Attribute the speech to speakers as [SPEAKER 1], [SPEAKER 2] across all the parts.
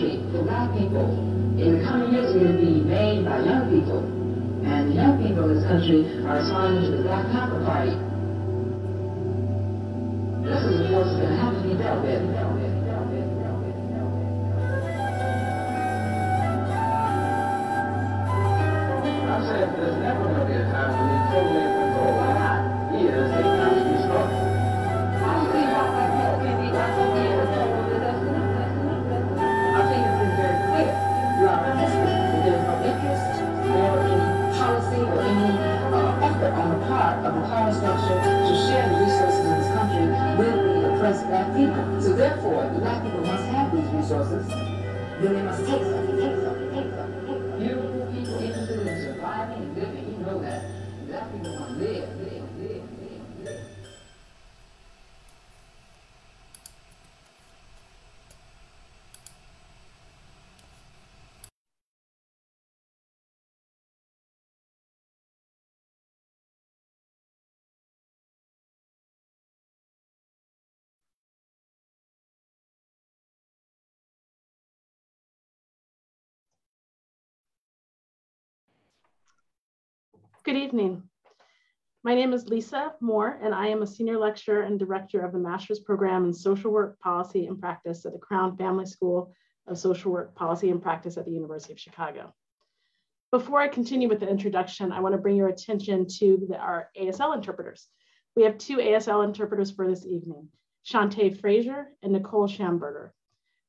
[SPEAKER 1] country for black people in the coming years to be made by young people. And young people in this country are responding to the Black Panther Party. This is that's going to have to be dealt with.
[SPEAKER 2] Evening. My name is Lisa Moore, and I am a senior lecturer and director of the master's program in social work policy and practice at the Crown Family School of Social Work Policy and Practice at the University of Chicago. Before I continue with the introduction, I want to bring your attention to the, our ASL interpreters. We have two ASL interpreters for this evening, Shantae Frazier and Nicole Schamberger.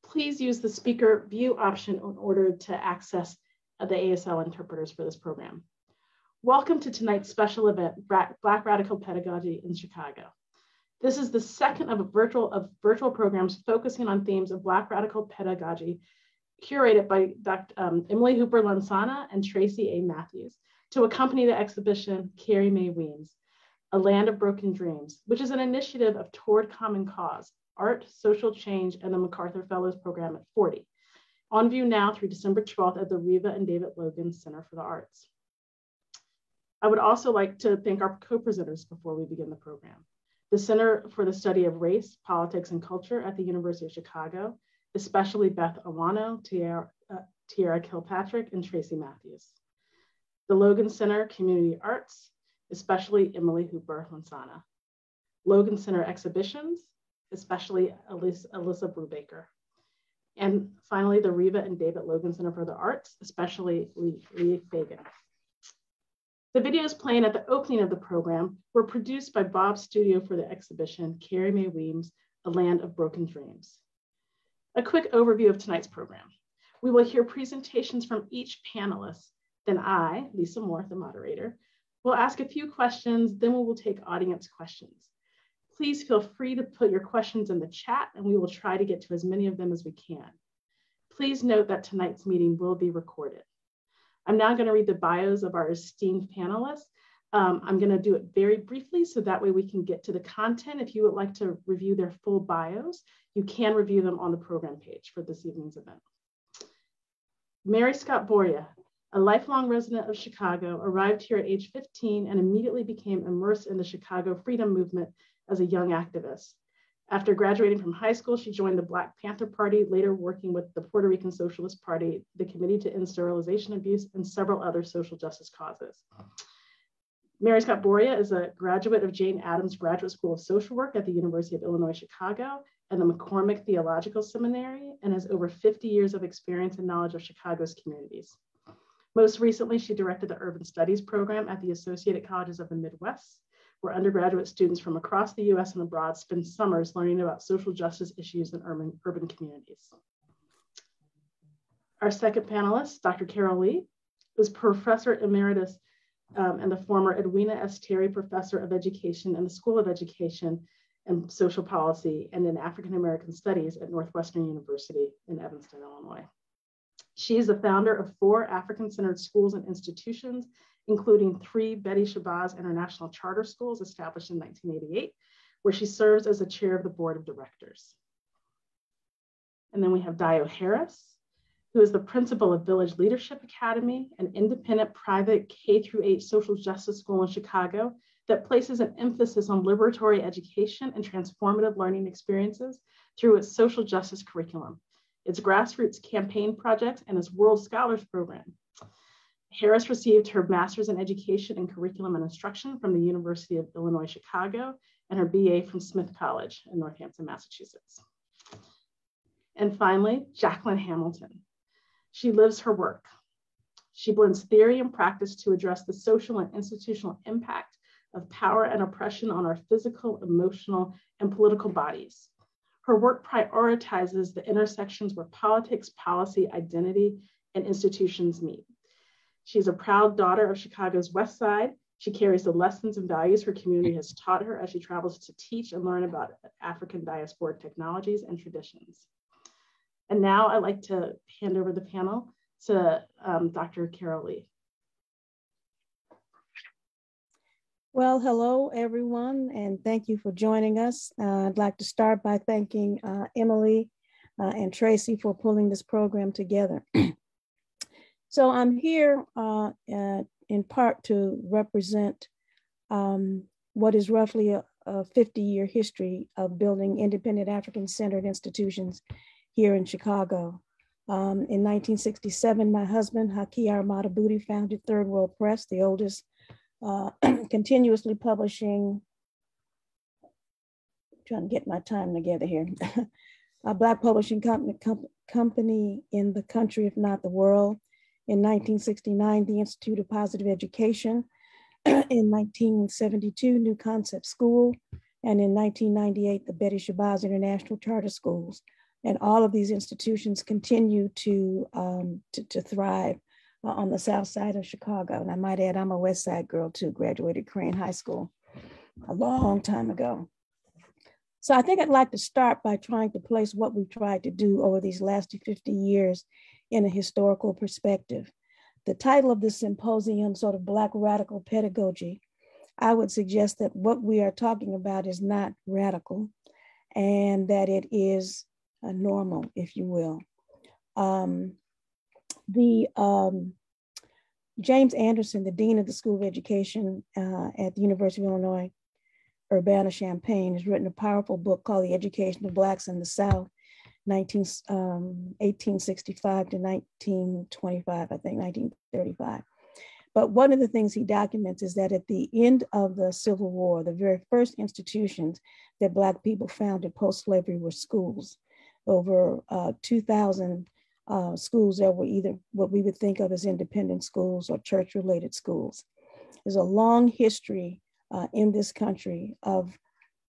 [SPEAKER 2] Please use the speaker view option in order to access the ASL interpreters for this program. Welcome to tonight's special event, Black Radical Pedagogy in Chicago. This is the second of a virtual of virtual programs focusing on themes of Black radical pedagogy, curated by Dr. Um, Emily Hooper Lansana and Tracy A. Matthews, to accompany the exhibition Carrie Mae Weems, A Land of Broken Dreams, which is an initiative of Toward Common Cause, Art, Social Change, and the MacArthur Fellows Program at 40. On view now through December 12th at the Reva and David Logan Center for the Arts. I would also like to thank our co-presenters before we begin the program. The Center for the Study of Race, Politics, and Culture at the University of Chicago, especially Beth Awano, Tiara, uh, Kilpatrick, and Tracy Matthews. The Logan Center Community Arts, especially Emily Hooper Lansana. Logan Center Exhibitions, especially Alyssa, Alyssa Brubaker. And finally, the Reva and David Logan Center for the Arts, especially Lee, Lee Fagan. The videos playing at the opening of the program were produced by Bob's studio for the exhibition, Carrie Mae Weems, A Land of Broken Dreams. A quick overview of tonight's program. We will hear presentations from each panelist. Then I, Lisa Moore, the moderator, will ask a few questions, then we will take audience questions. Please feel free to put your questions in the chat and we will try to get to as many of them as we can. Please note that tonight's meeting will be recorded. I'm now going to read the bios of our esteemed panelists. Um, I'm going to do it very briefly so that way we can get to the content. If you would like to review their full bios, you can review them on the program page for this evening's event. Mary Scott Boria, a lifelong resident of Chicago, arrived here at age 15 and immediately became immersed in the Chicago freedom movement as a young activist. After graduating from high school, she joined the Black Panther Party, later working with the Puerto Rican Socialist Party, the Committee to End Sterilization Abuse, and several other social justice causes. Mary Scott Boria is a graduate of Jane Addams Graduate School of Social Work at the University of Illinois Chicago and the McCormick Theological Seminary, and has over 50 years of experience and knowledge of Chicago's communities. Most recently, she directed the Urban Studies program at the Associated Colleges of the Midwest, where undergraduate students from across the US and abroad spend summers learning about social justice issues in urban, urban communities. Our second panelist, Dr. Carol Lee, is Professor Emeritus um, and the former Edwina S. Tarry Professor of Education in the School of Education and Social Policy and in African American Studies at Northwestern University in Evanston, Illinois. She is the founder of four African centered schools and institutions, including three Betty Shabazz International Charter Schools established in 1988, where she serves as the chair of the board of directors. And then we have Dayo Harris, who is the principal of Village Leadership Academy, an independent private K through 8 social justice school in Chicago that places an emphasis on liberatory education and transformative learning experiences through its social justice curriculum, its grassroots campaign projects, and its World Scholars Program. Harris received her master's in education and curriculum and instruction from the University of Illinois Chicago and her BA from Smith College in Northampton, Massachusetts. And finally, Jacqulyn Hamilton. She lives her work. She blends theory and practice to address the social and institutional impact of power and oppression on our physical, emotional, and political bodies. Her work prioritizes the intersections where politics, policy, identity, and institutions meet. She's a proud daughter of Chicago's West Side. She carries the lessons and values her community has taught her as she travels to teach and learn about African diasporic technologies and traditions. And now I'd like to hand over the panel to um, Dr. Carol Lee.
[SPEAKER 3] Well, hello, everyone, and thank you for joining us. Uh, I'd like to start by thanking uh, Emily uh, and Tracy for pulling this program together. so I'm here uh, in part to represent um, what is roughly a, a 50 year history of building independent African centered institutions here in Chicago. Um, in 1967, my husband, Haki R. Madhubuti, founded Third World Press, the oldest uh, continuously publishing, trying to get my time together here, a Black publishing company, com company in the country, if not the world. In 1969, the Institute of Positive Education. in 1972, New Concept School. And in 1998, the Betty Shabazz International Charter Schools. And all of these institutions continue to, um, to, to thrive uh, on the south side of Chicago. And I might add, I'm a West Side girl too, graduated Crane High School a long time ago. So I think I'd like to start by trying to place what we've tried to do over these last 50 years in a historical perspective. The title of this symposium, sort of Black Radical Pedagogy, I would suggest that what we are talking about is not radical and that it is normal, if you will. Um, the um, James Anderson, the Dean of the School of Education uh, at the University of Illinois, Urbana-Champaign, has written a powerful book called The Education of Blacks in the South, 19, um, 1865 to 1925, I think, 1935. But one of the things he documents is that at the end of the Civil War, the very first institutions that Black people founded post-slavery were schools. Over uh, 2,000 uh, schools that were either what we would think of as independent schools or church related schools. There's a long history uh, in this country of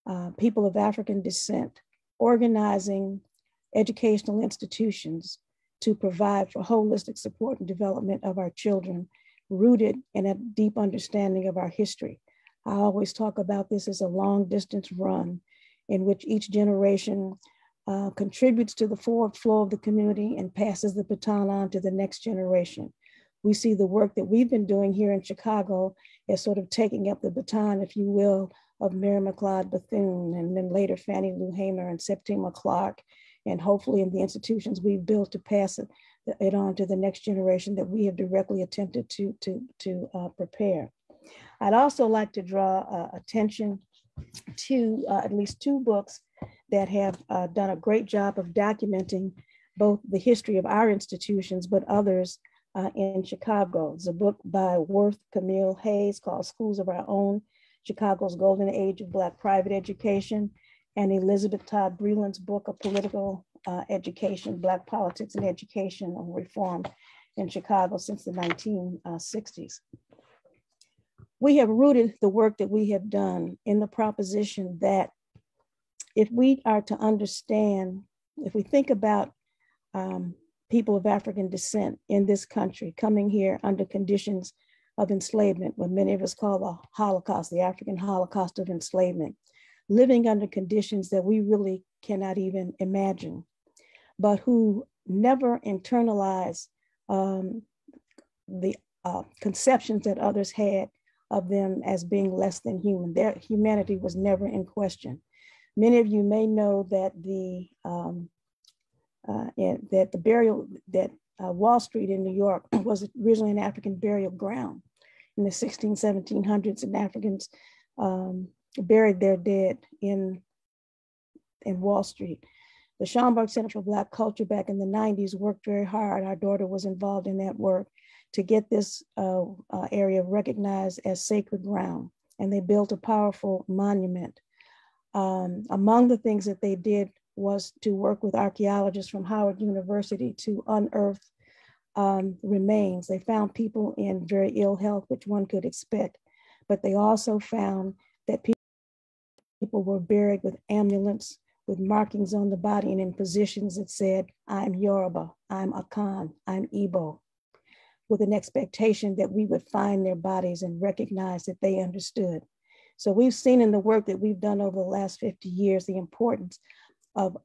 [SPEAKER 3] uh, people of African descent organizing educational institutions to provide for holistic support and development of our children, rooted in a deep understanding of our history. I always talk about this as a long distance run in which each generation uh, contributes to the forward flow of the community and passes the baton on to the next generation. We see the work that we've been doing here in Chicago as sort of taking up the baton, if you will, of Mary McLeod Bethune and then later Fannie Lou Hamer and Septima Clark, and hopefully in the institutions we've built to pass it, it on to the next generation that we have directly attempted to, to, to uh, prepare. I'd also like to draw uh, attention to uh, at least two books that have uh, done a great job of documenting both the history of our institutions, but others uh, in Chicago. It's a book by Worth Kamili Hayes called Schools of Our Own, Chicago's Golden Age of Black Private Education, and Elizabeth Todd Breland's book of political uh, education, Black politics and education reform in Chicago since the 1960s. we have rooted the work that we have done in the proposition that if we are to understand, if we think about um, people of African descent in this country coming here under conditions of enslavement, what many of us call the Holocaust, the African Holocaust of enslavement, living under conditions that we really cannot even imagine, but who never internalize um, the uh, conceptions that others had of them as being less than human. Their humanity was never in question. Many of you may know that the um, uh, that the burial that uh, Wall Street in New York was originally an African burial ground. In the 16, 1700s, and Africans um, buried their dead in in Wall Street. The Schomburg Center for Black Culture back in the 90s worked very hard. Our daughter was involved in that work to get this uh, uh, area recognized as sacred ground. And they built a powerful monument. Um, among the things that they did was to work with archaeologists from Howard University to unearth um, remains. They found people in very ill health, which one could expect, but they also found that people, people were buried with amulets, with markings on the body and in positions that said, I'm Yoruba, I'm Akan, I'm Igbo with an expectation that we would find their bodies and recognize that they understood. So we've seen in the work that we've done over the last 50 years the importance of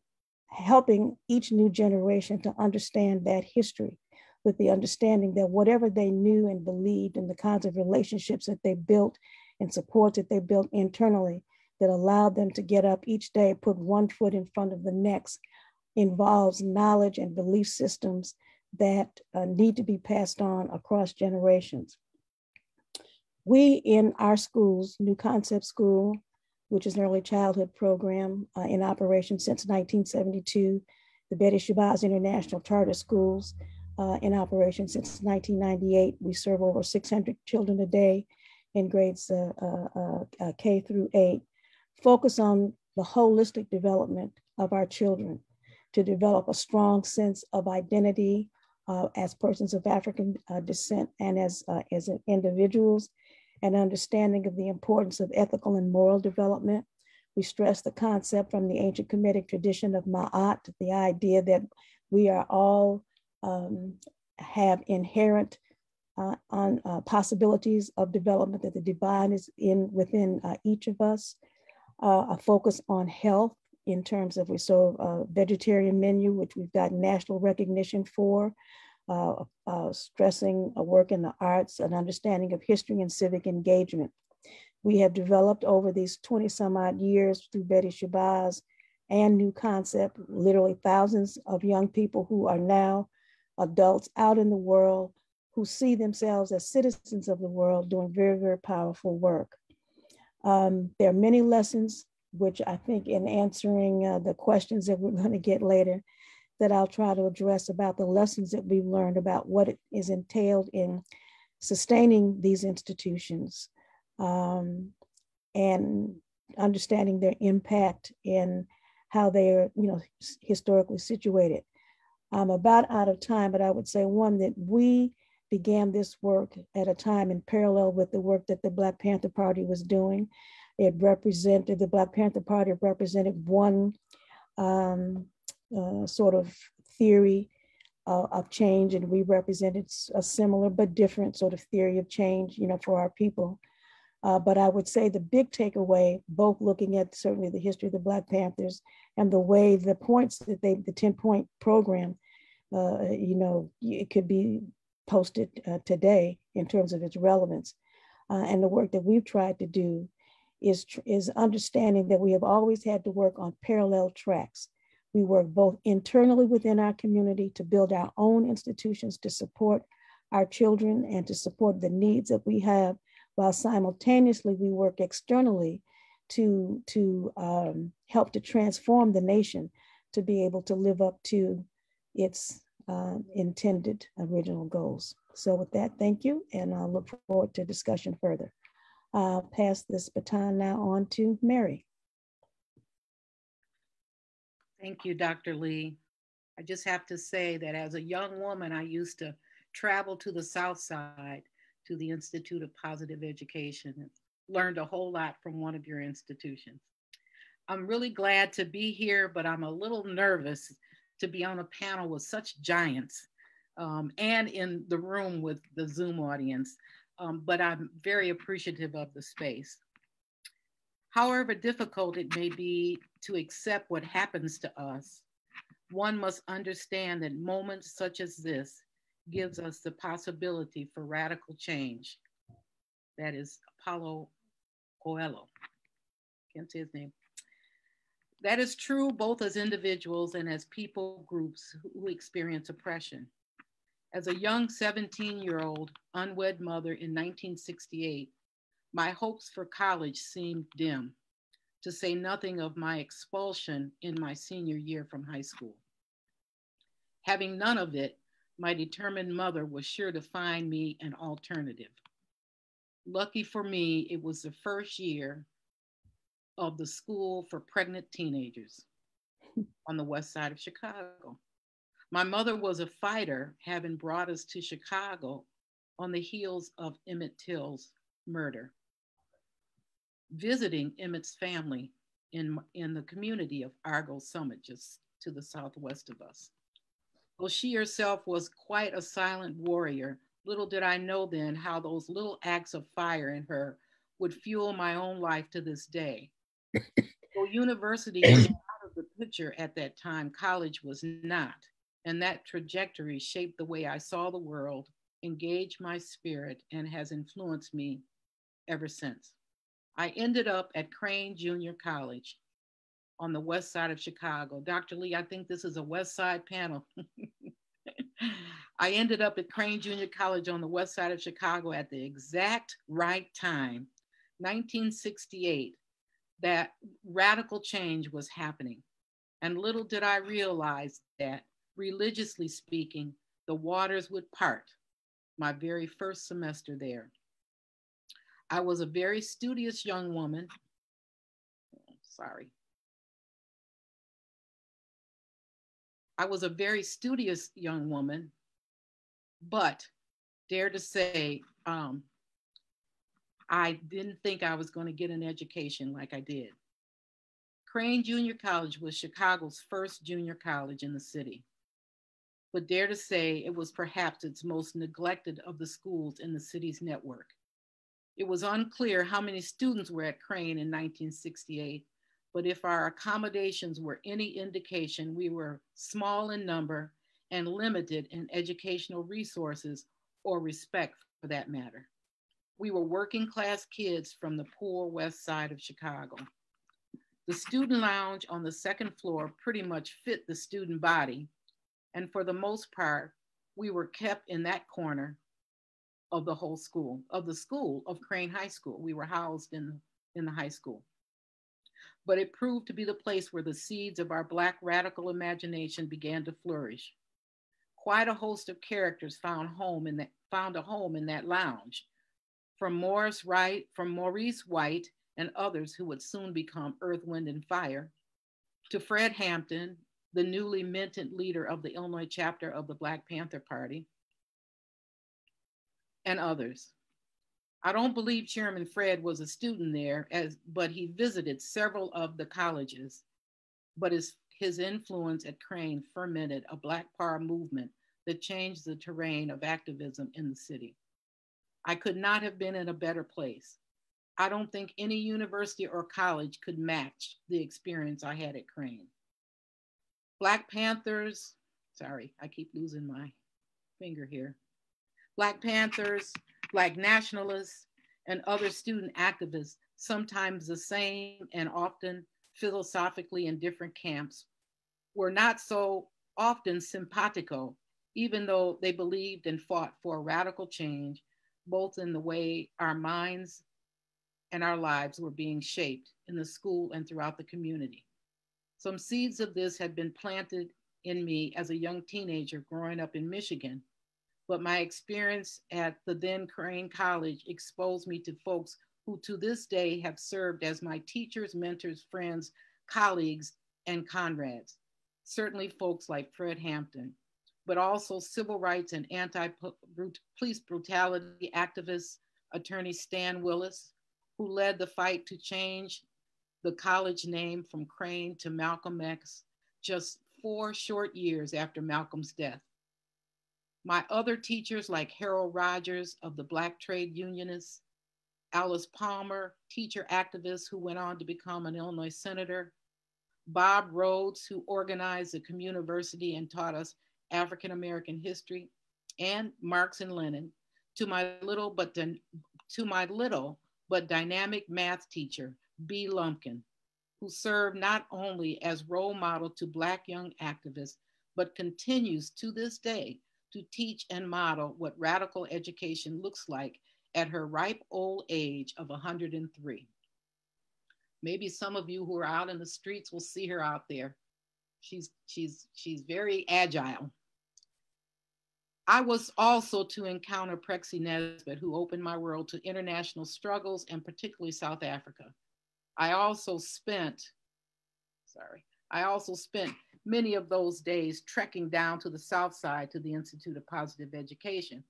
[SPEAKER 3] helping each new generation to understand that history with the understanding that whatever they knew and believed and the kinds of relationships that they built and support that they built internally that allowed them to get up each day, put one foot in front of the next, involves knowledge and belief systems that uh, need to be passed on across generations. We in our schools, New Concept School, which is an early childhood program uh, in operation since 1972, the Betty Shabazz International Charter Schools uh, in operation since 1998. We serve over 600 children a day in grades uh, uh, uh, K through 8. Focus on the holistic development of our children to develop a strong sense of identity, uh, as persons of African uh, descent and as, uh, as individuals, and understanding of the importance of ethical and moral development. We stress the concept from the ancient Kemetic tradition of Ma'at, the idea that we are all um, have inherent uh, on uh, possibilities of development that the divine is in within uh, each of us. A focus on health in terms of we serve a vegetarian menu, which we've got national recognition for, uh, uh, stressing a work in the arts, an understanding of history and civic engagement. We have developed over these 20 some odd years through Betty Shabazz and New Concept, literally thousands of young people who are now adults out in the world who see themselves as citizens of the world doing very, very powerful work. Um, there are many lessons which I think in answering uh, the questions that we're going to get later, that I'll try to address about the lessons that we've learned about what it is entailed in sustaining these institutions um, and understanding their impact in how they are, you know, historically situated. I'm about out of time, but I would say one that we began this work at a time in parallel with the work that the Black Panther Party was doing. It represented, the Black Panther Party represented one um, uh, sort of theory uh, of change, and we represented a similar but different sort of theory of change, you know, for our people. Uh, but I would say the big takeaway, both looking at certainly the history of the Black Panthers and the way the points that they, the 10 point program, uh, you know, it could be posted uh, today in terms of its relevance. Uh, and the work that we've tried to do is, is understanding that we have always had to work on parallel tracks. We work both internally within our community to build our own institutions to support our children and to support the needs that we have, while simultaneously we work externally to, to um, help to transform the nation to be able to live up to its uh, intended original goals. So with that, thank you, and I look forward to discussion further. I'll pass this baton now on to Mary.
[SPEAKER 4] Thank you, Dr. Lee. I just have to say that as a young woman, I used to travel to the South Side to the Institute of Positive Education. And learned a whole lot from one of your institutions. I'm really glad to be here, but I'm a little nervous to be on a panel with such giants um, and in the room with the Zoom audience. Um, but I'm very appreciative of the space. However difficult it may be to accept what happens to us, one must understand that moments such as this gives us the possibility for radical change. That is Apollo Coelho. Can't say his name. That is true both as individuals and as people groups who experience oppression. As a young 17 year old unwed mother in 1968, my hopes for college seemed dim, to say nothing of my expulsion in my senior year from high school. Having none of it, my determined mother was sure to find me an alternative. Lucky for me, it was the first year of the school for pregnant teenagers on the west side of Chicago. My mother was a fighter, having brought us to Chicago on the heels of Emmett Till's murder. Visiting Emmett's family in, in the community of Argo Summit, just to the southwest of us. Though she herself was quite a silent warrior, little did I know then how those little acts of fire in her would fuel my own life to this day. Though university was out of the picture at that time, college was not. And that trajectory shaped the way I saw the world, engaged my spirit, and has influenced me ever since. I ended up at Crane Junior College on the west side of Chicago. Dr. Lee, I think this is a west side panel. I ended up at Crane Junior College on the west side of Chicago at the exact right time, 1968, that radical change was happening. And little did I realize that, religiously speaking, the waters would part my very first semester there. I was a very studious young woman. Sorry. I was a very studious young woman, but dare to say, um, I didn't think I was going to get an education like I did. Crane Junior College was Chicago's first junior college in the city, but dare to say it was perhaps its most neglected of the schools in the city's network. It was unclear how many students were at Crane in 1968, but if our accommodations were any indication, we were small in number and limited in educational resources or respect for that matter. We were working class kids from the poor west side of Chicago. The student lounge on the second floor pretty much fit the student body, and for the most part, we were kept in that corner of the whole school, of the school of Crane High School. We were housed in, in the high school but it proved to be the place where the seeds of our Black radical imagination began to flourish. Quite a host of characters found home in that found a home in that lounge, from Morris Wright, from Maurice White, and others who would soon become Earth, Wind, and Fire, to Fred Hampton, the newly minted leader of the Illinois chapter of the Black Panther Party, and others. I don't believe Chairman Fred was a student there, as, but he visited several of the colleges. But his, his influence at Crane fermented a Black Power movement that changed the terrain of activism in the city. I could not have been in a better place. I don't think any university or college could match the experience I had at Crane. Black Panthers, sorry, I keep losing my finger here. Black Panthers, Black nationalists, and other student activists, sometimes the same and often philosophically in different camps, were not so often simpatico, even though they believed and fought for radical change, both in the way our minds and our lives were being shaped in the school and throughout the community. Some seeds of this had been planted in me as a young teenager growing up in Michigan but my experience at the then Crane College exposed me to folks who to this day have served as my teachers, mentors, friends, colleagues, and comrades. Certainly folks like Fred Hampton, but also civil rights and anti-police brutality activist attorney Stan Willis, who led the fight to change the college name from Crane to Malcolm X just four short years after Malcolm's death. My other teachers, like Harold Rogers of the Black Trade Unionists, Alice Palmer, teacher activist who went on to become an Illinois senator, Bob Rhodes, who organized the community and taught us African American history, and Marx and Lenin, to my little but to my little but dynamic math teacher, Bea Lumpkin, who served not only as role model to Black young activists, but continues to this day to teach and model what radical education looks like at her ripe old age of 103. Maybe some of you who are out in the streets will see her out there. She's, she's, she's very agile. I was also to encounter Prexy Nesbitt, who opened my world to international struggles and particularly South Africa. I also spent, sorry, I also spent many of those days trekking down to the South Side to the Institute of Positive Education.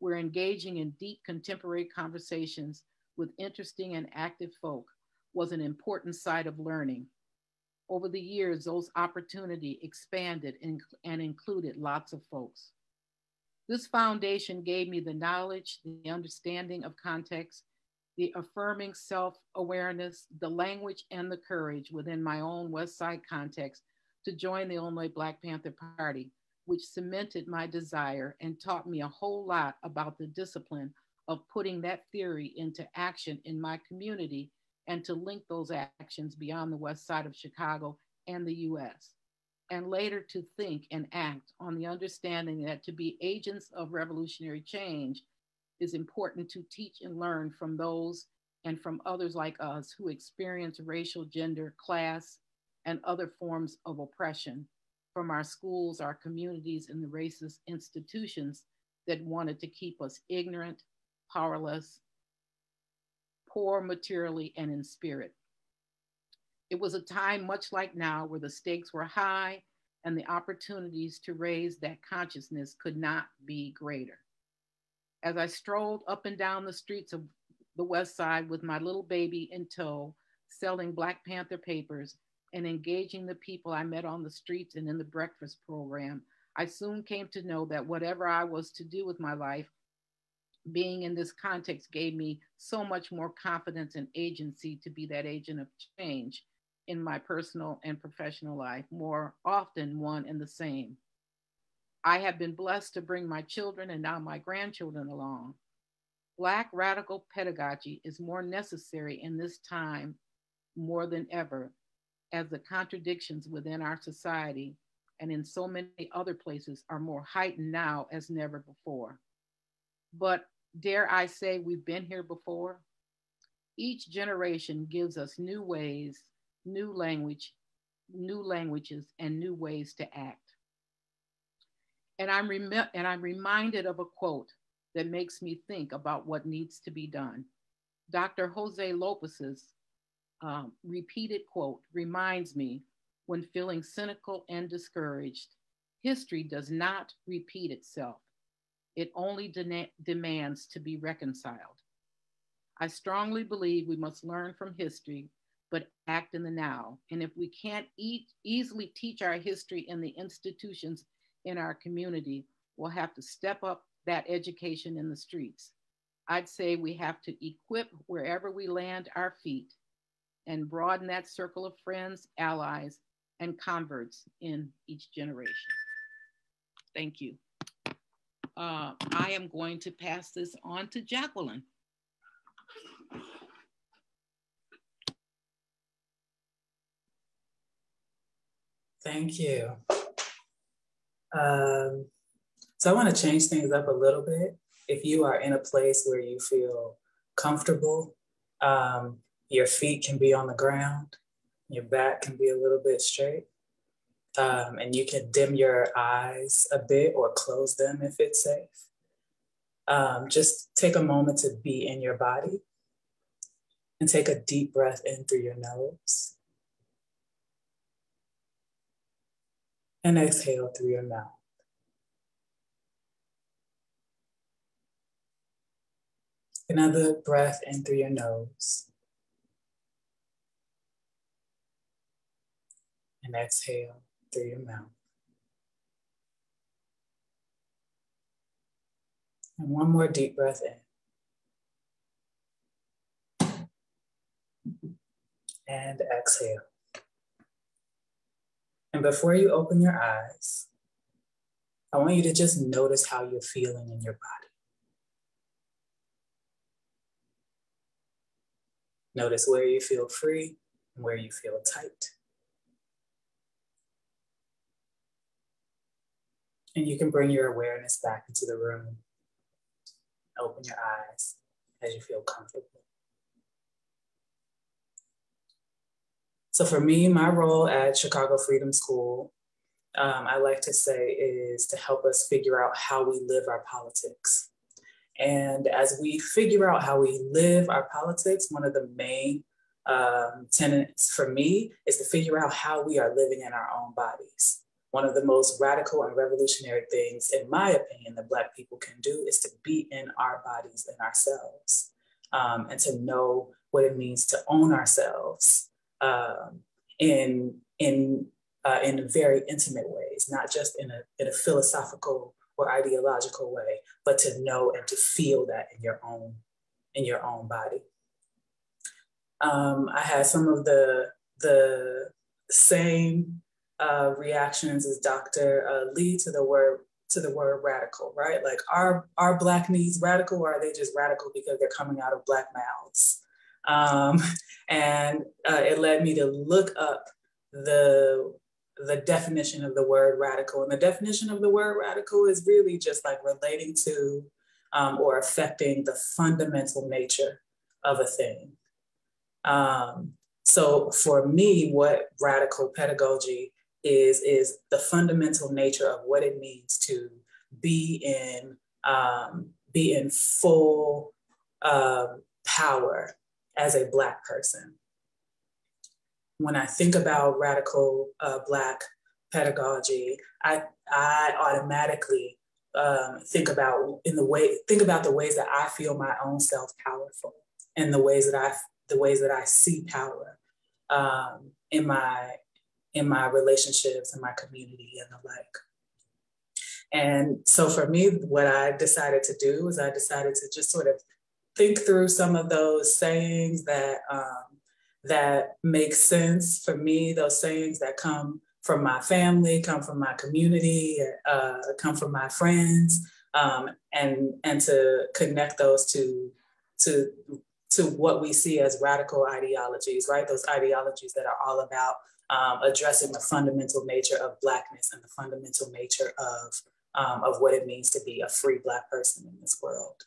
[SPEAKER 4] We're engaging in deep contemporary conversations with interesting and active folk was an important site of learning. Over the years, those opportunity expanded and, and included lots of folks. This foundation gave me the knowledge, the understanding of context, the affirming self awareness, the language, and the courage within my own West Side context to join the Illinois Black Panther Party, which cemented my desire and taught me a whole lot about the discipline of putting that theory into action in my community and to link those actions beyond the West Side of Chicago and the US and later to think and act on the understanding that to be agents of revolutionary change is important to teach and learn from those and from others like us who experience racial, gender, class, and other forms of oppression from our schools, our communities, and the racist institutions that wanted to keep us ignorant, powerless, poor materially and in spirit. It was a time much like now where the stakes were high and the opportunities to raise that consciousness could not be greater. As I strolled up and down the streets of the West Side with my little baby in tow, selling Black Panther papers and engaging the people I met on the streets and in the breakfast program, I soon came to know that whatever I was to do with my life, being in this context gave me so much more confidence and agency to be that agent of change in my personal and professional life, more often one and the same. I have been blessed to bring my children and now my grandchildren along. Black radical pedagogy is more necessary in this time more than ever, as the contradictions within our society and in so many other places are more heightened now as never before. But dare I say, we've been here before? Each generation gives us new ways new language, new languages, and new ways to act. And I'm, rem- and I'm reminded of a quote that makes me think about what needs to be done. Dr. Jose Lopez's um, repeated quote reminds me when feeling cynical and discouraged, history does not repeat itself. It only de- demands to be reconciled. I strongly believe we must learn from history but act in the now. And if we can't easily teach our history in the institutions in our community, we'll have to step up that education in the streets. I'd say we have to equip wherever we land our feet and broaden that circle of friends, allies, and converts in each generation. Thank you. Uh, I am going to pass this on to Jacqulyn.
[SPEAKER 5] Thank you. Um, so I want to change things up a little bit. If you are in a place where you feel comfortable, um, your feet can be on the ground, your back can be a little bit straight, um, and you can dim your eyes a bit or close them if it's safe. Um, just take a moment to be in your body and take a deep breath in through your nose and exhale through your mouth. Another breath in through your nose. And exhale through your mouth. And one more deep breath in. And exhale. And before you open your eyes, I want you to just notice how you're feeling in your body. Notice where you feel free and where you feel tight. And you can bring your awareness back into the room. Open your eyes as you feel comfortable. So for me, my role at Chicago Freedom School, um, I like to say, is to help us figure out how we live our politics. And as we figure out how we live our politics, one of the main um, tenets for me is to figure out how we are living in our own bodies. One of the most radical and revolutionary things, in my opinion, that Black people can do is to be in our bodies and ourselves um, and to know what it means to own ourselves um, in, in, uh, in very intimate ways, not just in a, in a philosophical or ideological way, but to know and to feel that in your own, in your own body. Um, I had some of the, the same uh, reactions as Dr. Uh, Lee to the word to the word radical, right? Like are are black needs radical or are they just radical because they're coming out of black mouths? Um, and uh, it led me to look up the the definition of the word radical. And the definition of the word radical is really just like relating to um, or affecting the fundamental nature of a thing. Um, so for me, what radical pedagogy is is the fundamental nature of what it means to be in um, be in full uh, power as a black person. When I think about radical uh, black pedagogy, I I automatically um, think about in the way think about the ways that I feel my own self powerful and the ways that I the ways that I see power um, in my in my relationships and my community and the like. And so for me, what I decided to do was I decided to just sort of think through some of those sayings that um, that make sense for me. Those sayings that come from my family, come from my community, uh, come from my friends, um, and and to connect those to to to what we see as radical ideologies, right? Those ideologies that are all about um, addressing the fundamental nature of Blackness and the fundamental nature of, um, of what it means to be a free Black person in this world.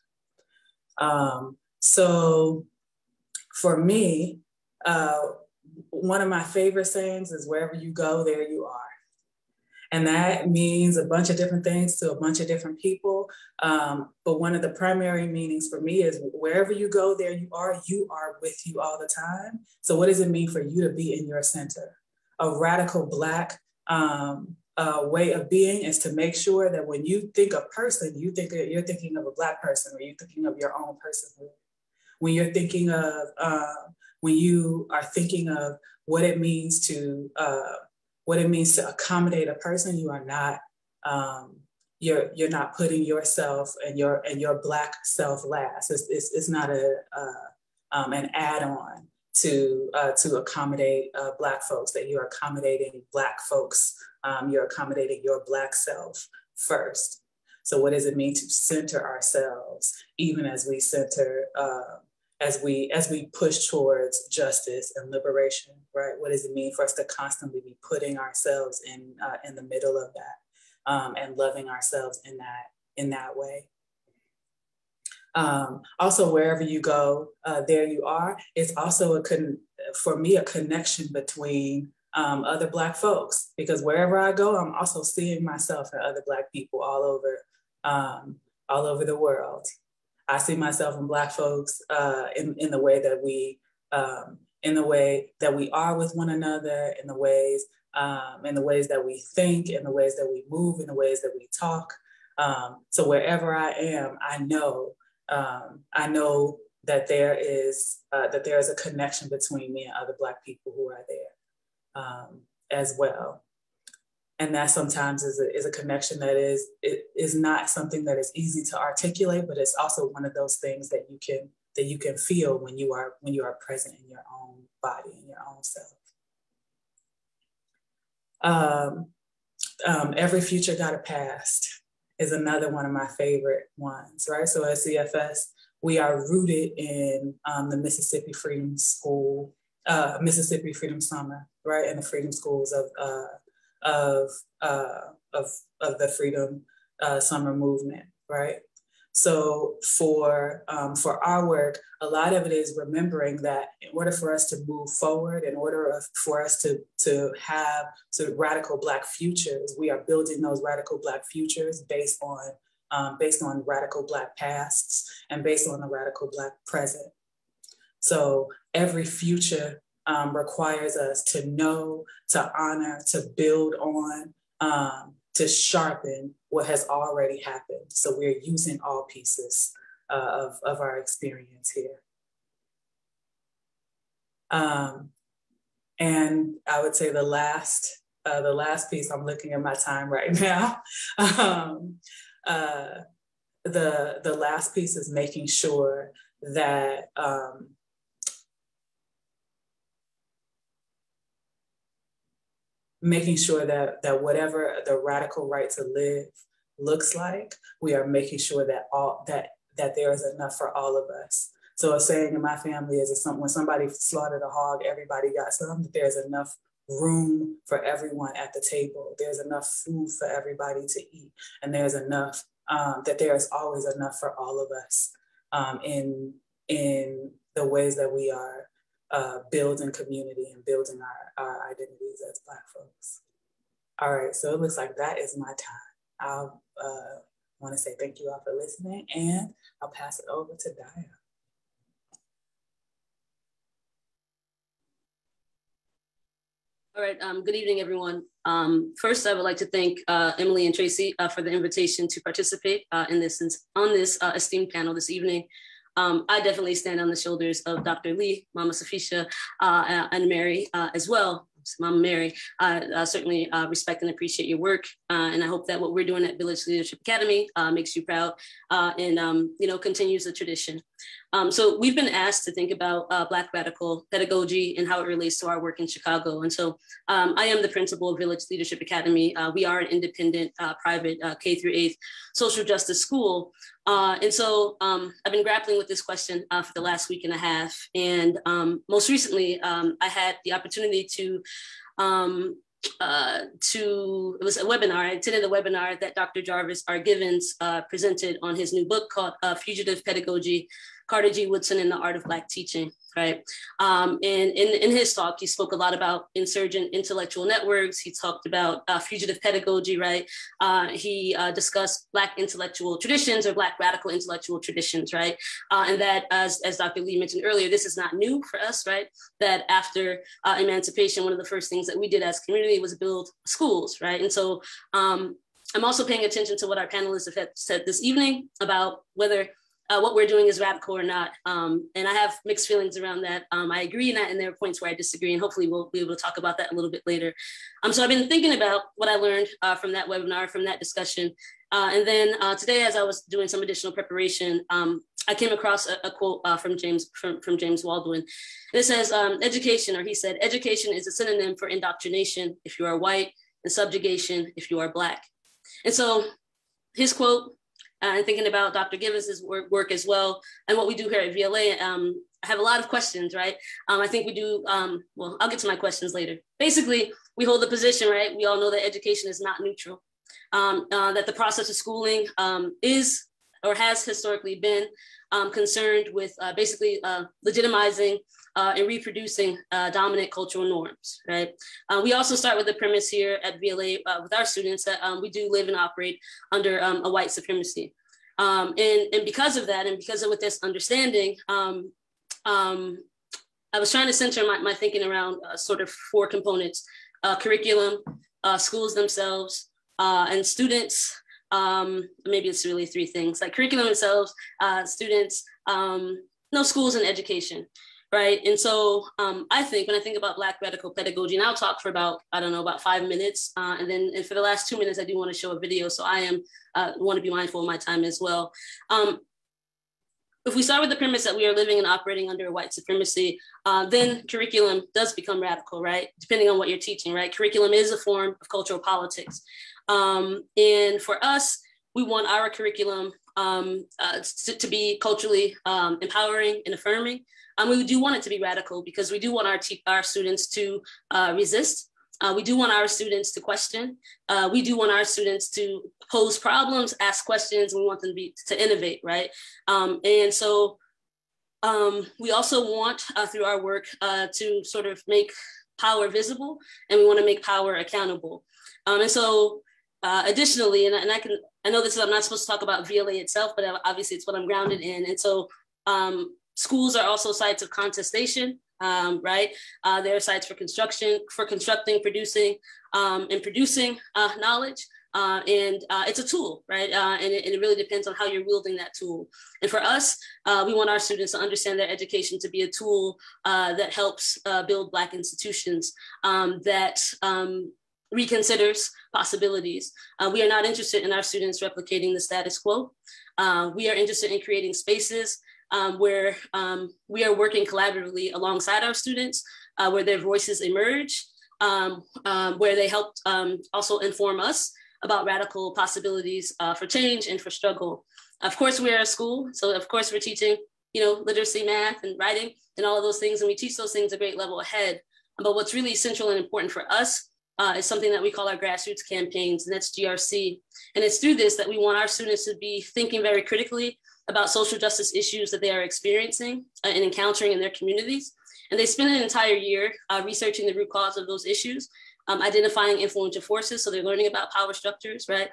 [SPEAKER 5] Um, so for me, uh, one of my favorite sayings is wherever you go, there you are. And that means a bunch of different things to a bunch of different people. Um, but one of the primary meanings for me is wherever you go, there you are, you are with you all the time. So, what does it mean for you to be in your center? a radical Black um, uh, way of being is to make sure that when you think of person, you think you're thinking of a Black person or you're thinking of your own personhood. When you're thinking of, uh, when you are thinking of what it means to, uh, what it means to accommodate a person, you are not, um, you're, you're not putting yourself and your, and your Black self last. It's, it's, it's not a, uh, um, an add-on to uh, to accommodate uh, Black folks, that you're accommodating Black folks, um, you're accommodating your Black self first. So, what does it mean to center ourselves, even as we center, uh, as we as we push towards justice and liberation, right? What does it mean for us to constantly be putting ourselves in uh, in the middle of that um, and loving ourselves in that in that way? Um, also, wherever you go, uh, there you are. It's also a con- for me a connection between um, other Black folks because wherever I go, I'm also seeing myself and other Black people all over um, all over the world. I see myself in Black folks uh, in in the way that we um, in the way that we are with one another, in the ways um, in the ways that we think, in the ways that we move, in the ways that we talk. Um, so wherever I am, I know um, I know that there is uh, that there is a connection between me and other Black people who are there um, as well. And that sometimes is a, is a connection that is it is not something that is easy to articulate, but it's also one of those things that you can that you can feel when you are when you are present in your own body in your own self. Um, um, every future got a past is another one of my favorite ones, right? So at CFS, we are rooted in um, the Mississippi Freedom School, uh, Mississippi Freedom Summer, right, and the freedom schools of uh, of, uh, of of the Freedom uh, Summer movement, right? So for um, for our work, a lot of it is remembering that in order for us to move forward, in order for us to to have sort of radical Black futures, we are building those radical Black futures based on um, based on radical Black pasts and based on the radical Black present. So every future um, requires us to know, to honor, to build on, um, to sharpen what has already happened. So we're using all pieces uh, of, of our experience here. Um, and I would say the last, uh, the last piece, I'm looking at my time right now. um, uh, the, the last piece is making sure that um, making sure that that whatever the radical right to live looks like, we are making sure that all that that there is enough for all of us. So a saying in my family is that when somebody slaughtered a hog, everybody got some. There's enough room for everyone at the table. There's enough food for everybody to eat, and there's enough um, that there is always enough for all of us um, in in the ways that we are uh, building community and building our, our identities as Black folks. All right, so it looks like that is my time. I'll uh, want to say thank you all for listening and I'll pass it over to Dayo.
[SPEAKER 6] All right, um, good evening, everyone. Um, first, I would like to thank uh, Emily and Tracy uh, for the invitation to participate uh, in this on this uh, esteemed panel this evening. Um, I definitely stand on the shoulders of Dr. Lee, Mama Safisha, uh, and Mary uh, as well. Mama Mary, I certainly uh, respect and appreciate your work, uh, and I hope that what we're doing at Village Leadership Academy uh, makes you proud and um, you know continues the tradition. Um, so we've been asked to think about uh, Black radical pedagogy and how it relates to our work in Chicago. And so um, I am the principal of Village Leadership Academy. Uh, we are an independent, uh, private uh, K through eighth social justice school. Uh, and so um, I've been grappling with this question uh, for the last week and a half. And um, most recently, um, I had the opportunity to um, uh, to it was a webinar. I attended a webinar that Dr. Jarvis R. Givens uh, presented on his new book called uh, Fugitive Pedagogy Carter G. Woodson and the Art of Black Teaching, right? Um, and in, in his talk, he spoke a lot about insurgent intellectual networks. He talked about uh, fugitive pedagogy, right? Uh, he uh, discussed Black intellectual traditions or Black radical intellectual traditions, right? Uh, and that, as, as Dr. Lee mentioned earlier, this is not new for us, right? That after uh, emancipation, one of the first things that we did as community was build schools, right? And so um, I'm also paying attention to what our panelists have said this evening about whether uh, what we're doing is radical or not. Um, and I have mixed feelings around that. Um, I agree in that, and there are points where I disagree, and hopefully we'll be able to talk about that a little bit later. Um, so I've been thinking about what I learned uh, from that webinar, from that discussion. Uh, and then uh, today, as I was doing some additional preparation, um, I came across a, a quote uh, from James from, from James Baldwin. It says, um, education, or he said, education is a synonym for indoctrination if you are white, and subjugation if you are black. And so his quote uh, and thinking about Dr. Givens' work, work as well, and what we do here at VLA. Um, I have a lot of questions, right? Um, I think we do, um, well, I'll get to my questions later. Basically, we hold the position, right? We all know that education is not neutral, um, uh, that the process of schooling um, is or has historically been um, concerned with uh, basically uh, legitimizing uh, and reproducing uh, dominant cultural norms, right? Uh, we also start with the premise here at VLA uh, with our students that um, we do live and operate under um, a white supremacy. Um, and, and because of that, and because of with this understanding, um, I was trying to center my, my thinking around uh, sort of four components, uh, curriculum, schools themselves, and students, um, maybe it's really three things like curriculum themselves, uh, students, um, no schools and education right? And so um, I think when I think about Black radical pedagogy, and I'll talk for about, I don't know, about five minutes. Uh, and then and for the last two minutes, I do want to show a video. So I am uh, want to be mindful of my time as well. Um, if we start with the premise that we are living and operating under white supremacy, uh, then curriculum does become radical, right? Depending on what you're teaching, right? Curriculum is a form of cultural politics. Um, and for us, we want our curriculum um, uh, to, to, be culturally um, empowering and affirming. Um, we do want it to be radical because we do want our, our students to uh, resist. Uh, we do want our students to question. Uh, we do want our students to pose problems, ask questions, we want them to, be, to innovate, right? Um, and so um, we also want, uh, through our work, uh, to sort of make power visible, and we want to make power accountable. Um, and so uh, additionally, and, and I can, I know this is, I'm not supposed to talk about VLA itself, but obviously it's what I'm grounded in. And so um, Schools are also sites of contestation, um, right? Uh, they're sites for construction, for constructing, producing, um, and producing uh, knowledge. Uh, and uh, it's a tool, right? Uh, and it, and, it, really depends on how you're wielding that tool. And for us, uh, we want our students to understand their education to be a tool uh, that helps uh, build Black institutions um, that um, reconsiders possibilities. we are not interested in our students replicating the status quo. we are interested in creating spaces um, where um, we are working collaboratively alongside our students, uh, where their voices emerge, um, um where they help um, also inform us about radical possibilities uh, for change and for struggle. Of course, we're a school, so of course we're teaching, you know, literacy, math, and writing, and all of those things, and we teach those things a great level ahead. But what's really essential and important for us uh, is something that we call our grassroots campaigns, and that's GRC. And it's through this that we want our students to be thinking very critically about social justice issues that they are experiencing uh, and encountering in their communities. And they spend an entire year uh, researching the root cause of those issues, um, identifying influential forces. So they're learning about power structures, right?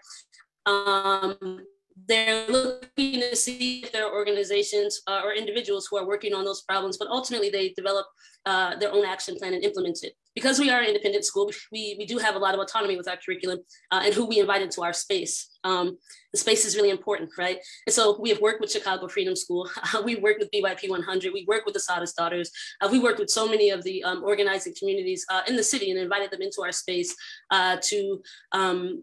[SPEAKER 6] Um, they're looking to see if there are organizations uh, or individuals who are working on those problems, but ultimately they develop uh, their own action plan and implement it. Because we are an independent school, we, we do have a lot of autonomy with our curriculum uh, and who we invite into our space. Um, the space is really important, right? And so we have worked with Chicago Freedom School. we worked with BYP 100. We worked with the Assata's Daughters. Uh, we worked with so many of the um, organizing communities uh, in the city and invited them into our space uh, to um,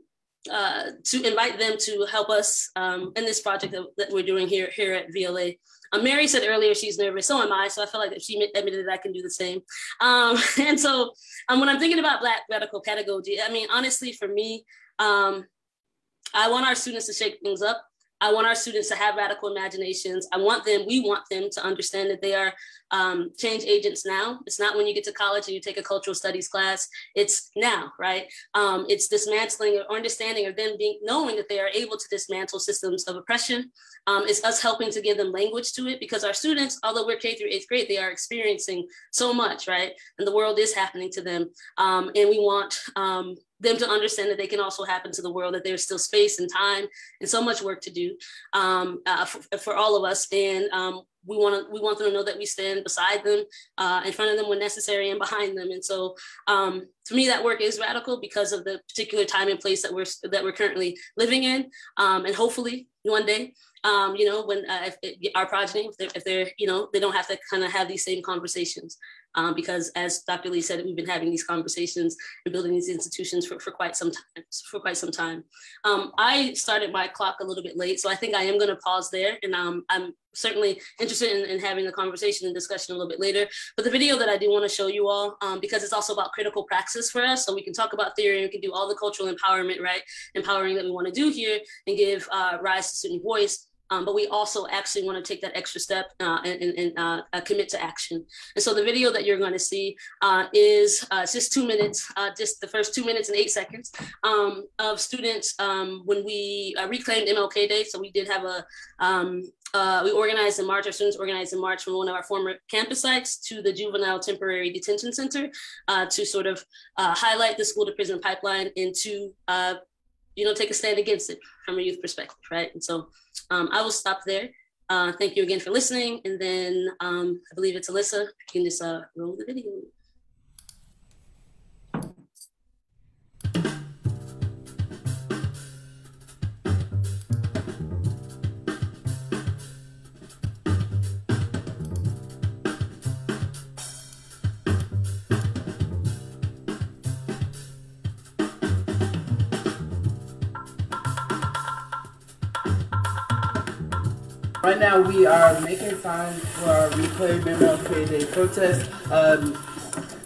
[SPEAKER 6] uh, to invite them to help us um, in this project that, that, we're doing here, here at VLA. Um, Mary said earlier she's nervous, so am I. So I feel like if she admitted that I can do the same. Um, and so um, when I'm thinking about Black radical pedagogy, I mean, honestly, for me, um, I want our students to shake things up. I want our students to have radical imaginations. I want them, we want them to understand that they are um, change agents now. It's not when you get to college and you take a cultural studies class. It's now, right? Um, it's dismantling or understanding or them being knowing that they are able to dismantle systems of oppression. Um, it's us helping to give them language to it because our students, although we're K through eighth grade, they are experiencing so much, right? And the world is happening to them. Um, and we want um, them to understand that they can also happen to the world, that there's still space and time and so much work to do um, uh, for, for, all of us. And um, we want to we want them to know that we stand beside them, uh, in front of them when necessary, and behind them. And so, um, to me, that work is radical because of the particular time and place that we're that we're currently living in, um, and hopefully one day um, you know, when uh, if, if our progeny, if they're, if they're, you know, they don't have to kind of have these same conversations. Um, because as Dr. Lee said, we've been having these conversations and building these institutions for, for quite some time. For quite some time, um, I started my clock a little bit late, so I think I am going to pause there, and um, I'm certainly interested in, in, having the conversation and discussion a little bit later. But the video that I do want to show you all, um, because it's also about critical praxis for us, so we can talk about theory and we can do all the cultural empowerment, right, empowering that we want to do here, and give uh, rise to student voice. Um, but we also actually want to take that extra step uh, and, and uh, uh, commit to action. And so the video that you're going to see uh, is uh, just two minutes, uh, just the first two minutes and eight seconds um, of students um, when we reclaimed MLK Day. So we did have a, um, we organized in March, our students organized in March from one of our former campus sites to the Juvenile Temporary Detention Center to sort of highlight the school to prison pipeline and to you know, take a stand against it from a youth perspective, right? And so um, I will stop there. Uh, thank you again for listening. And then um, I believe it's Alyssa. You can just uh, roll the video.
[SPEAKER 7] Right now, we are making signs for our Reclaim MLK Day protest. Um,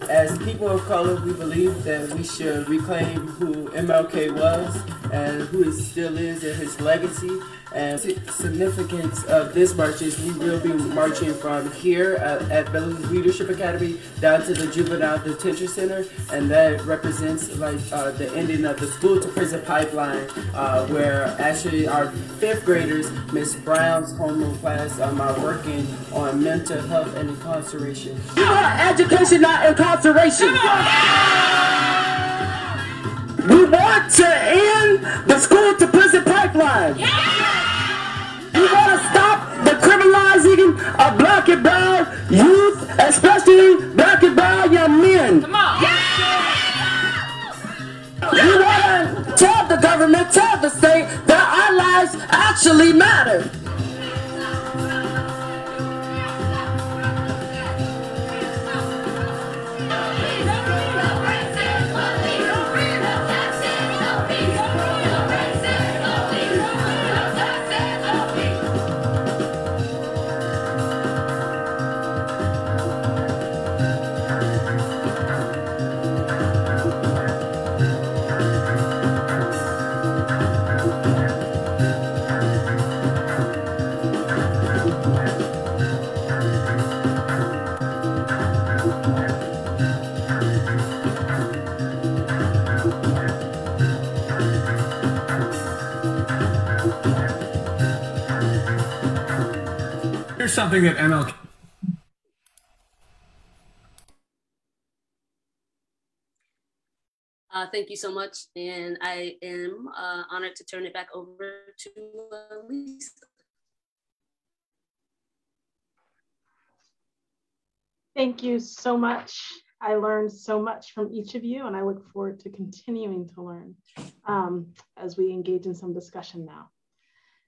[SPEAKER 7] as people of color, we believe that we should reclaim who MLK was and who he still is and his legacy. And significance of this march is we will be marching from here at, at Leadership Academy down to the Juvenile Detention Center, and that represents like uh, the ending of the school to prison pipeline, uh, where actually our fifth graders, Miss Brown's homeroom class, um, are working on mental health and incarceration.
[SPEAKER 8] Education, not incarceration. We want to end the school to prison pipeline. We want to stop the criminalizing of black and brown youth, especially black and brown young men. Come on. Yeah! We want to tell the government, tell the state that our lives actually matter.
[SPEAKER 9] Something that MLK.
[SPEAKER 6] Uh, thank you so much. And I am uh, honored to turn it back over to Lisa.
[SPEAKER 2] Thank you so much. I learned so much from each of you, and I look forward to continuing to learn um, as we engage in some discussion now.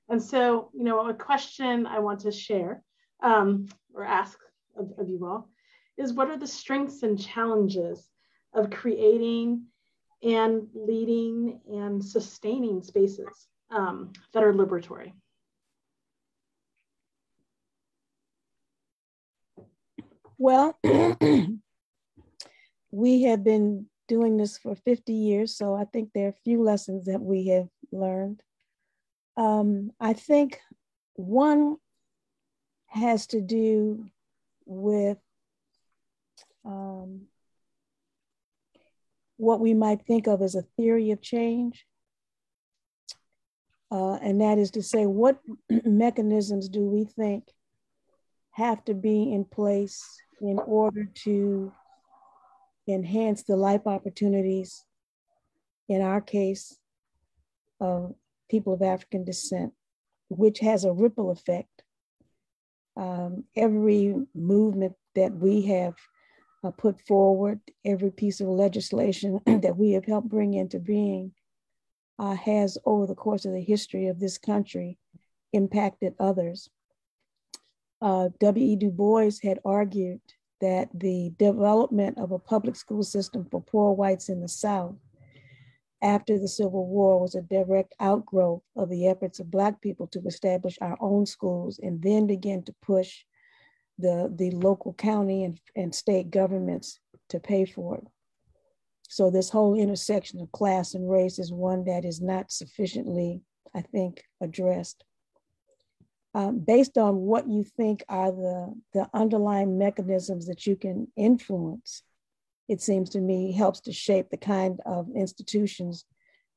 [SPEAKER 2] And so, you know, a question I want to share um, or ask of, of you all is what are the strengths and challenges of creating and leading and sustaining spaces um, that are liberatory?
[SPEAKER 3] Well, we have been doing this for 50 years, so I think there are a few lessons that we have learned. Um, I think one has to do with um, what we might think of as a theory of change. Uh, and that is to say, what mechanisms do we think have to be in place in order to enhance the life opportunities, in our case, of people of African descent, which has a ripple effect. Um, every movement that we have uh, put forward, every piece of legislation that we have helped bring into being uh, has, over the course of the history of this country, impacted others. Uh, W.E. Du Bois had argued that the development of a public school system for poor whites in the South after the Civil War was a direct outgrowth of the efforts of Black people to establish our own schools and then begin to push the, the local county and, and state governments to pay for it. So this whole intersection of class and race is one that is not sufficiently, I think, addressed. Um, based on what you think are the, the underlying mechanisms that you can influence, it seems to me, helps to shape the kind of institutions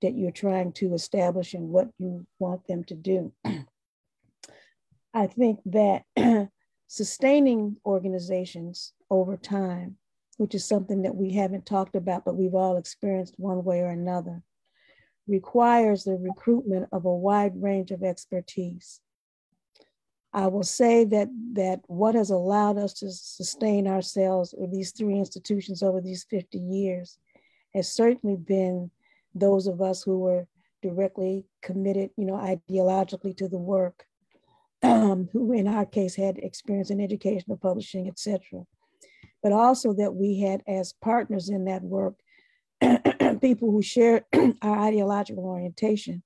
[SPEAKER 3] that you're trying to establish and what you want them to do. I think that sustaining organizations over time, which is something that we haven't talked about, but we've all experienced one way or another, requires the recruitment of a wide range of expertise. I will say that, that what has allowed us to sustain ourselves in these three institutions over these 50 years has certainly been those of us who were directly committed, you know, ideologically to the work, um, who in our case had experience in educational publishing, etc. But also that we had as partners in that work, people who shared our ideological orientation,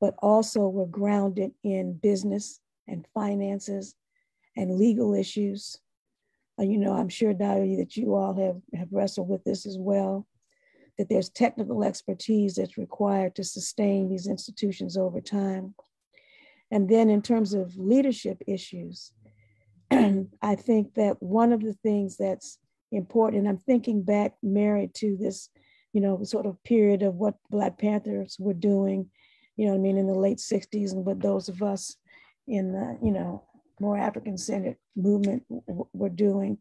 [SPEAKER 3] but also were grounded in business and finances and legal issues. Uh, you know, I'm sure, Dayo, that you all have, have wrestled with this as well, that there's technical expertise that's required to sustain these institutions over time. And then in terms of leadership issues, I think that one of the things that's important, and I'm thinking back, married to this, you know, sort of period of what Black Panthers were doing, you know I mean, in the late 60s, and what those of us in the, you know, more African-centered movement were doing.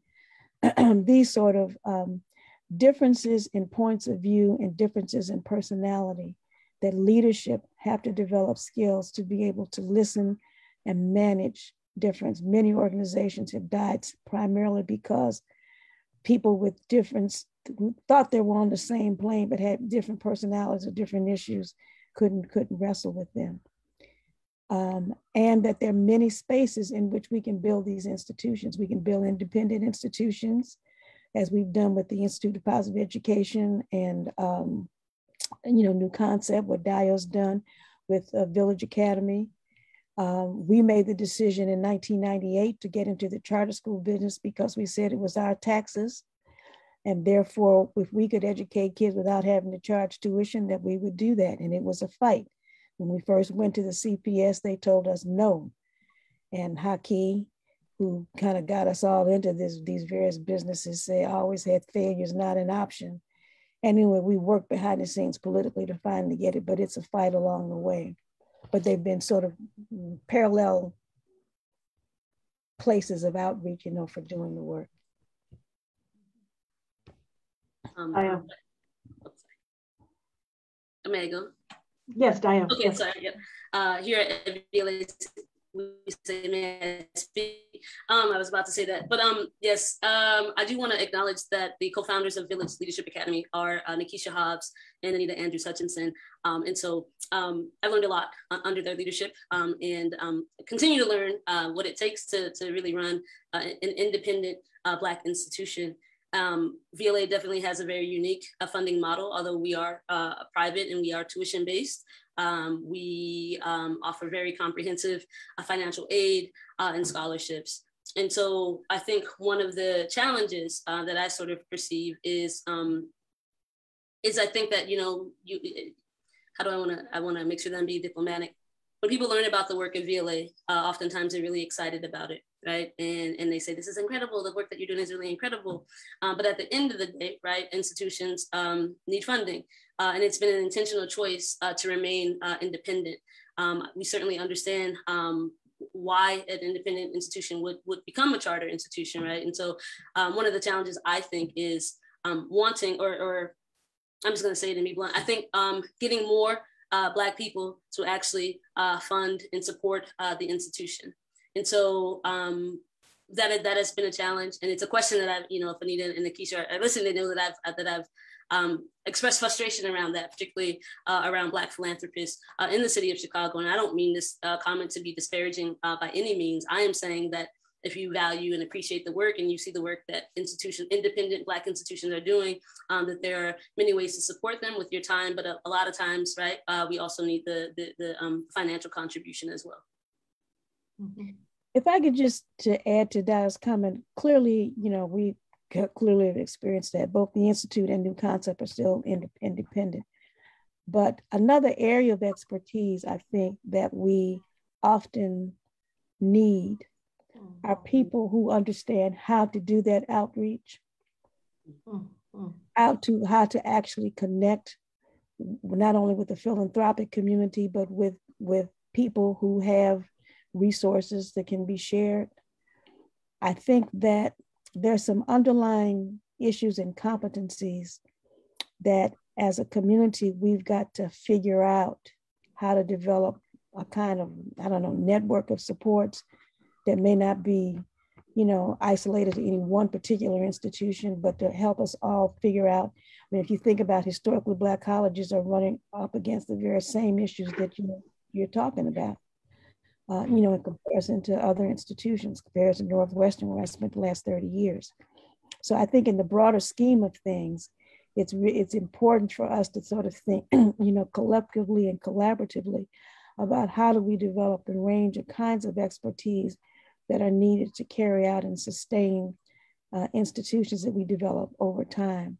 [SPEAKER 3] These sort of um, differences in points of view and differences in personality that leadership have to develop skills to be able to listen and manage difference. Many organizations have died primarily because people with different thought they were on the same plane but had different personalities or different issues couldn't couldn't wrestle with them. Um, and that there are many spaces in which we can build these institutions. We can build independent institutions, as we've done with the Institute of Positive Education and um, you know, new concept, what Dayo's done with uh, Village Academy. Um, we made the decision in 1998 to get into the charter school business because we said it was our taxes. And therefore, if we could educate kids without having to charge tuition, that we would do that. And it was a fight. When we first went to the CPS, they told us no. And Haki, who kind of got us all into this, these various businesses, say always had failure is not an option. Anyway, we work behind the scenes politically to finally get it, but it's a fight along the way. But they've been sort of parallel places of outreach, you know, for doing the work.
[SPEAKER 6] Um,
[SPEAKER 2] I am.
[SPEAKER 6] May I go?
[SPEAKER 2] Yes, Diane.
[SPEAKER 6] Okay,
[SPEAKER 2] yes.
[SPEAKER 6] sorry. Yeah. Uh, here at VLA, we say may I speak. Um, I was about to say that, but um, yes, um, I do want to acknowledge that the co-founders of Village Leadership Academy are uh, Nikisha Hobbs and Anita Andrews Hutchinson. Um, and so um, I've learned a lot uh, under their leadership um, and um, continue to learn uh, what it takes to, to really run uh, an independent uh, Black institution. Um, VLA definitely has a very unique uh, funding model, although we are uh, private and we are tuition based. Um, we um, offer very comprehensive uh, financial aid uh, and scholarships. And so I think one of the challenges uh, that I sort of perceive is, um, is I think that, you know, you, how do I want to, I want to make sure that I'm being diplomatic. When people learn about the work of VLA, uh, oftentimes they're really excited about it right? And, and they say, this is incredible. The work that you're doing is really incredible. Um, but at the end of the day, right, institutions um, need funding. Uh, and it's been an intentional choice uh, to remain uh, independent. Um, we certainly understand um, why an independent institution would, would become a charter institution, right? And so um, one of the challenges I think is um, wanting, or, or I'm just gonna say it and be blunt, I think getting more uh, Black people to actually uh, fund and support uh, the institution. And so um, that that has been a challenge, and it's a question that I've, you know, if Anita and Nikisha are listening, know that I've that I've um, expressed frustration around that, particularly uh, around Black philanthropists uh, in the city of Chicago. And I don't mean this uh, comment to be disparaging uh, by any means. I am saying that if you value and appreciate the work and you see the work that institutions, independent Black institutions are doing, um, that there are many ways to support them with your time, but a, a lot of times, right, uh, we also need the, the, the um, financial contribution as well.
[SPEAKER 3] Mm-hmm. If I could just to add to Dayo's comment, clearly, you know, we clearly have experienced that. Both the Institute and New Concept are still ind- independent. But another area of expertise I think that we often need are mm-hmm. people who understand how to do that outreach, mm-hmm. how to how to actually connect not only with the philanthropic community, but with with people who have resources that can be shared. I think that there's some underlying issues and competencies that as a community we've got to figure out how to develop a kind of i don't know network of supports that may not be you know isolated to any one particular institution but to help us all figure out i mean if you think about historically black colleges are running up against the very same issues that you, you're talking about uh, you know, in comparison to other institutions, compared to Northwestern, where I spent the last 30 years. So I think in the broader scheme of things, it's, it's important for us to sort of think, you know, collectively and collaboratively about how do we develop the range of kinds of expertise that are needed to carry out and sustain uh, institutions that we develop over time.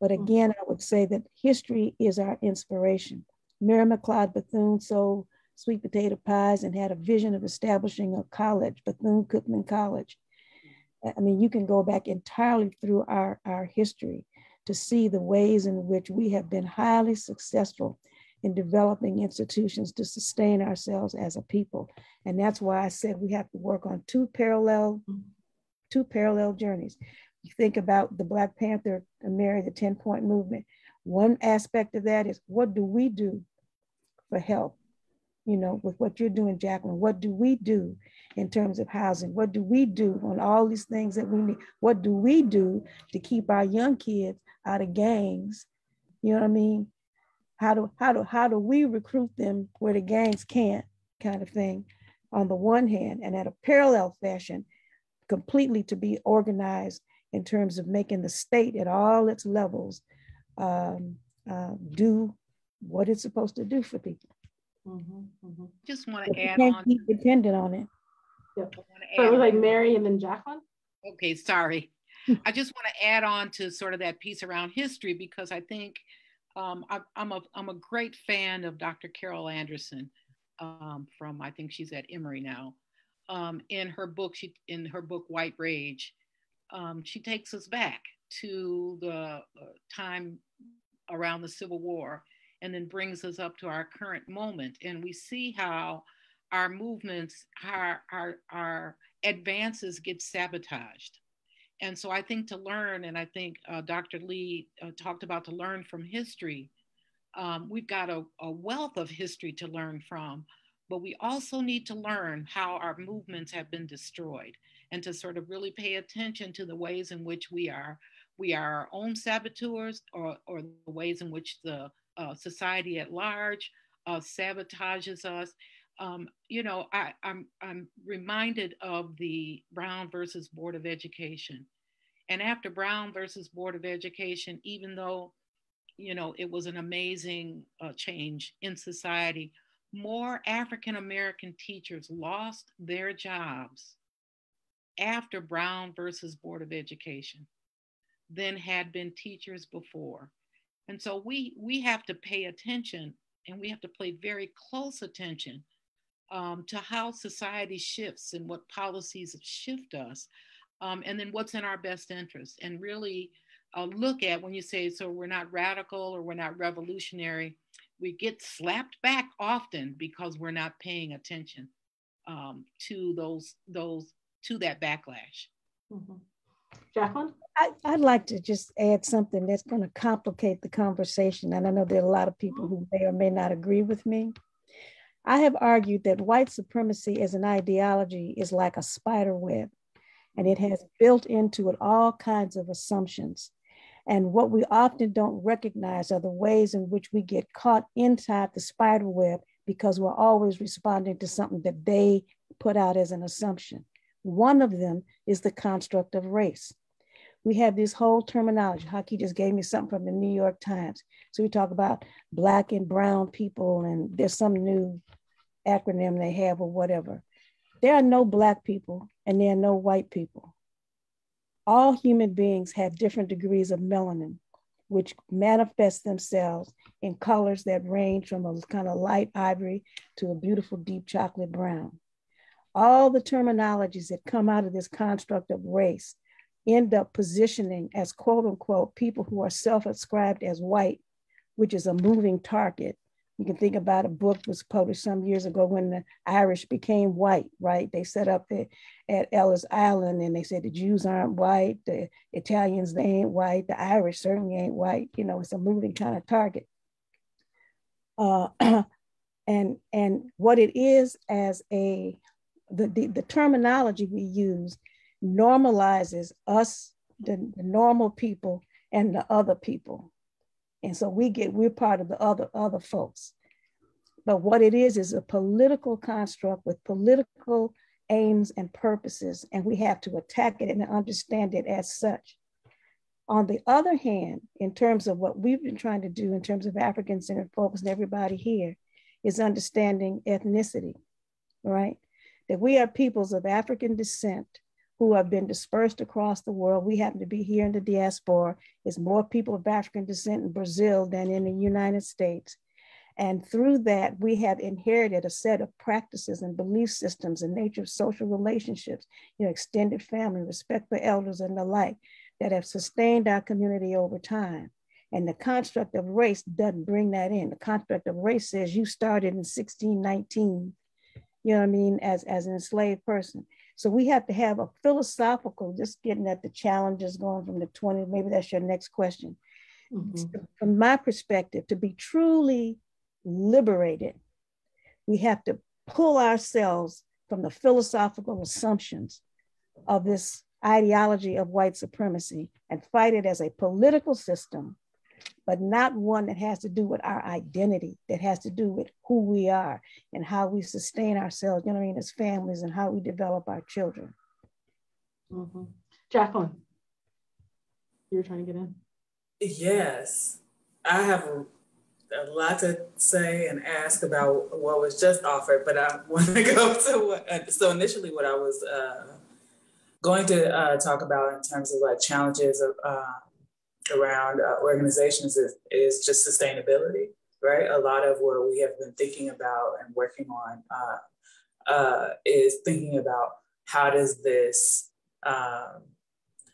[SPEAKER 3] But mm-hmm. again, I would say that history is our inspiration. Mary McLeod Bethune sold sweet potato pies and had a vision of establishing a college, Bethune Cookman College. Mm-hmm. I mean, you can go back entirely through our, our history to see the ways in which we have been highly successful in developing institutions to sustain ourselves as a people. And that's why I said we have to work on two parallel, two parallel journeys. You think about the Black Panther and Mary, the 10 point movement. One aspect of that is what do we do for help? You know, with what you're doing, Jacqulyn, what do we do in terms of housing? What do we do on all these things that we need? What do we do to keep our young kids out of gangs? You know what I mean? How do how do how do we recruit them where the gangs can't, kind of thing, on the one hand, and at a parallel fashion, completely to be organized in terms of making the state at all its levels um, uh, do what it's supposed to do for people.
[SPEAKER 4] Mm-hmm, mm-hmm. Just want to add
[SPEAKER 3] can't
[SPEAKER 4] on.
[SPEAKER 3] Keep dependent on it.
[SPEAKER 2] Yep. So it was like Mary and then Jacqulyn.
[SPEAKER 4] Okay, sorry. I just want to add on to sort of that piece around history because I think um, I, am a I'm a great fan of Dr. Carol Anderson um, from I think she's at Emory now. Um, in her book, she in her book White Rage, um, she takes us back to the uh, time around the Civil War, and then brings us up to our current moment, and we see how our movements, our our, our advances get sabotaged and so I think to learn, and I think uh, Dr. Lee uh, talked about to learn from history, um, we've got a, a, wealth of history to learn from, but we also need to learn how our movements have been destroyed and to sort of really pay attention to the ways in which we are we are our own saboteurs or, or the ways in which the uh, society at large uh, sabotages us um, you know, I, I'm, I'm reminded of the Brown versus Board of Education. And after Brown versus Board of Education, even though, you know, it was an amazing uh, change in society, more African American teachers lost their jobs after Brown versus Board of Education than had been teachers before. And so we, we have to pay attention and we have to pay very close attention um, to how society shifts and what policies shift us, um, and then what's in our best interest, and really uh, look at when you say, so we're not radical or we're not revolutionary, we get slapped back often because we're not paying attention um, to those those to that backlash.
[SPEAKER 2] Mm-hmm. Jacqulyn?
[SPEAKER 3] I, would like to just add something that's going to complicate the conversation. And I know there are a lot of people who may or may not agree with me. I have argued that white supremacy as an ideology is like a spider web, and it has built into it all kinds of assumptions. And what we often don't recognize are the ways in which we get caught inside the spider web because we're always responding to something that they put out as an assumption. One of them is the construct of race. We have this whole terminology. Haki just gave me something from the New York Times. So we talk about black and brown people, and there's some new acronym they have or whatever. There are no black people and there are no white people. All human beings have different degrees of melanin, which manifest themselves in colors that range from a kind of light ivory to a beautiful deep chocolate brown. All the terminologies that come out of this construct of race end up positioning as quote unquote people who are self ascribed as white, which is a moving target you can think about a book was published some years ago when the Irish became white, right? They set up the, at Ellis Island and they said the Jews aren't white, the Italians, they ain't white, the Irish certainly ain't white. You know, it's a moving kind of target. Uh, and, and what it is as a, the, the, the terminology we use normalizes us, the, the normal people, and the other people and so we get, we're part of the other, other folks. But what it is, is a political construct with political aims and purposes, and we have to attack it and understand it as such. On the other hand, in terms of what we've been trying to do in terms of African centered folks and everybody here, is understanding ethnicity, right? That we are peoples of African descent who have been dispersed across the world. We happen to be here in the diaspora. There's more people of African descent in Brazil than in the United States. And through that, we have inherited a set of practices and belief systems and nature of social relationships, you know, extended family, respect for elders, and the like, that have sustained our community over time. And the construct of race doesn't bring that in. The construct of race says you started in 1619, you know what I mean, as, as an enslaved person. So we have to have a philosophical, just getting at the challenges going from the 20, maybe that's your next question. Mm-hmm. From my perspective, to be truly liberated, we have to pull ourselves from the philosophical assumptions of this ideology of white supremacy and fight it as a political system but not one that has to do with our identity, that has to do with who we are and how we sustain ourselves, you know what I mean, as families and how we develop our children.
[SPEAKER 2] Mm-hmm. Jacqulyn, you're trying to get in?
[SPEAKER 5] Yes, I have a, a, lot to say and ask about what was just offered, but I want to go to what, so initially what I was uh, going to uh, talk about in terms of like challenges of uh, around uh, organizations is, is just sustainability, right? A lot of what we have been thinking about and working on uh, uh, is thinking about how does this, um,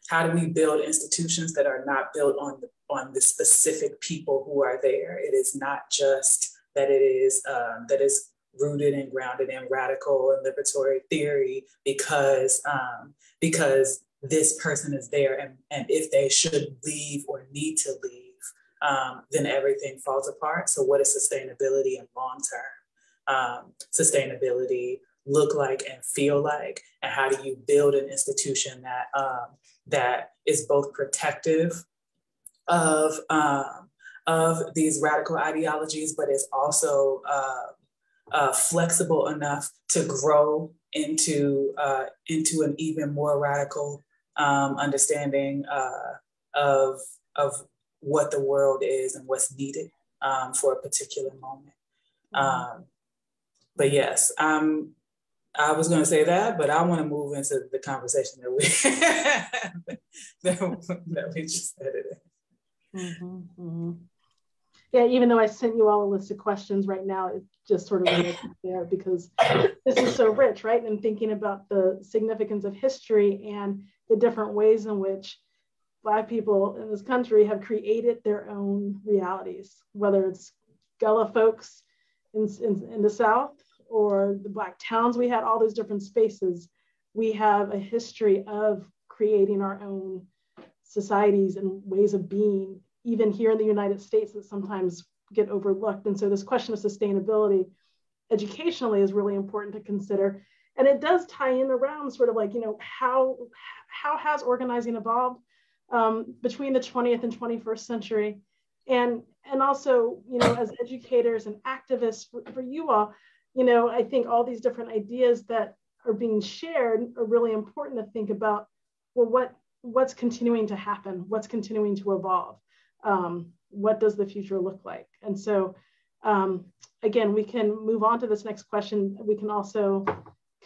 [SPEAKER 5] how do we build institutions that are not built on the, on the specific people who are there? It is not just that it is um, that is rooted and grounded in radical and liberatory theory because um, because this person is there and, and if they should leave or need to leave, um, then everything falls apart. So, what is sustainability and long term um, sustainability look like and feel like? And how do you build an institution that um, that is both protective of um, of these radical ideologies, but is also uh, uh, flexible enough to grow into uh, into an even more radical um, understanding uh, of, of what the world is and what's needed um, for a particular moment. Mm-hmm. Um, but yes, um, I was going to say that, but I want to move into the conversation that we that, that we just had it.
[SPEAKER 2] Mm-hmm, mm-hmm. Yeah, even though I sent you all a list of questions right now, it just sort of there because this is so rich, right? And thinking about the significance of history and the different ways in which Black people in this country have created their own realities, whether it's Gullah folks in, in, in the South or the Black towns we had, all those different spaces. We have a history of creating our own societies and ways of being, even here in the United States, that sometimes get overlooked. And so, this question of sustainability educationally is really important to consider and it does tie in around sort of like you know how how has organizing evolved um, between the 20th and 21st century? And and also you know as educators and activists for, for you all you know i think all these different ideas that are being shared are really important to think about well what what's continuing to happen? What's continuing to evolve? Um, what does the future look like? And so um, again we can move on to this next question. We can also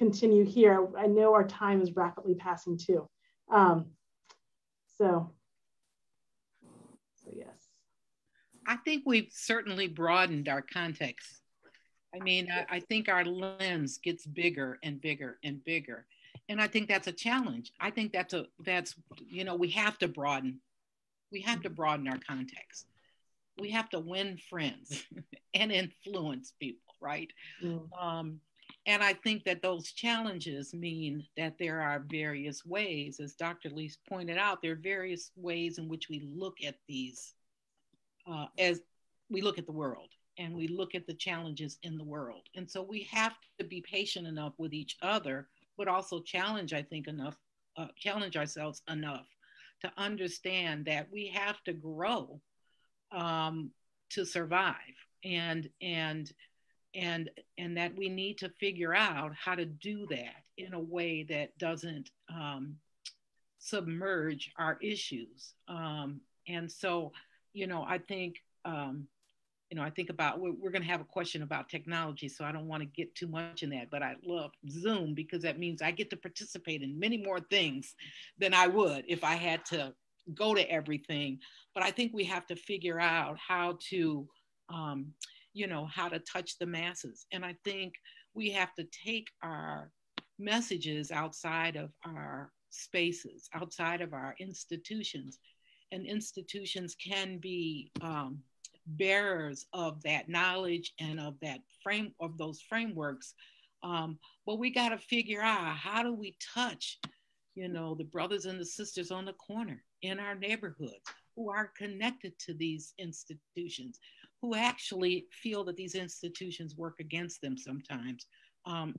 [SPEAKER 2] continue here. I know our time is rapidly passing too. Um, so, so yes.
[SPEAKER 4] I think we've certainly broadened our context. I mean, I, I think our lens gets bigger and bigger and bigger. And I think that's a challenge. I think that's a, that's, you know, we have to broaden, we have to broaden our context. We have to win friends and influence people, right? Mm. Um, and I think that those challenges mean that there are various ways, as Dr. Lee pointed out, there are various ways in which we look at these uh, as we look at the world and we look at the challenges in the world. And so we have to be patient enough with each other, but also challenge, I think, enough, uh, challenge ourselves enough to understand that we have to grow um, to survive. And, and and and that we need to figure out how to do that in a way that doesn't um, submerge our issues um, and so you know i think um, you know, I think about we're, we're going to have a question about technology, so I don't want to get too much in that. But I love Zoom because that means I get to participate in many more things than I would if I had to go to everything. But I think we have to figure out how to, um, you know, how to touch the masses. And I think we have to take our messages outside of our spaces, outside of our institutions. And institutions can be um, bearers of that knowledge and of that frame of those frameworks. Um, but we got to figure out how do we touch, you know, the brothers and the sisters on the corner in our neighborhoods who are connected to these institutions, who actually feel that these institutions work against them sometimes. Um,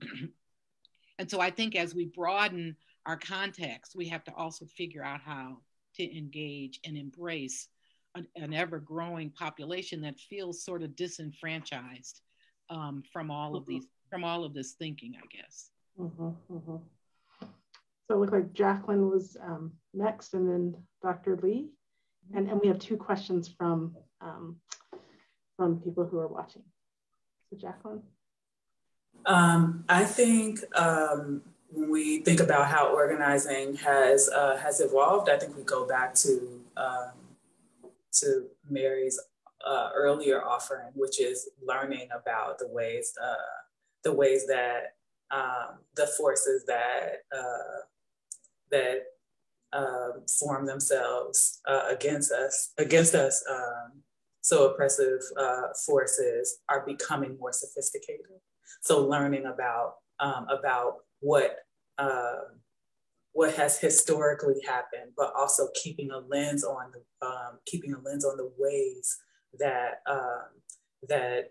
[SPEAKER 4] and so I think as we broaden our context, we have to also figure out how to engage and embrace an, an ever growing population that feels sort of disenfranchised um, from all of mm-hmm. these from all of this thinking, I guess.
[SPEAKER 2] Mm-hmm, mm-hmm. So it looked like Jacqulyn was um, next, and then Dr. Lee, and and we have two questions from um, from people who are watching. So Jacqulyn.
[SPEAKER 5] Um, I think um, when we think about how organizing has uh, has evolved, I think we go back to um, to Mary's uh, earlier offering, which is learning about the ways uh, the ways that um, the forces that uh, that um, form themselves uh, against us against us. So oppressive uh, forces are becoming more sophisticated. So learning about um, about what um, what has historically happened, but also keeping a lens on the um, keeping a lens on the ways that um, that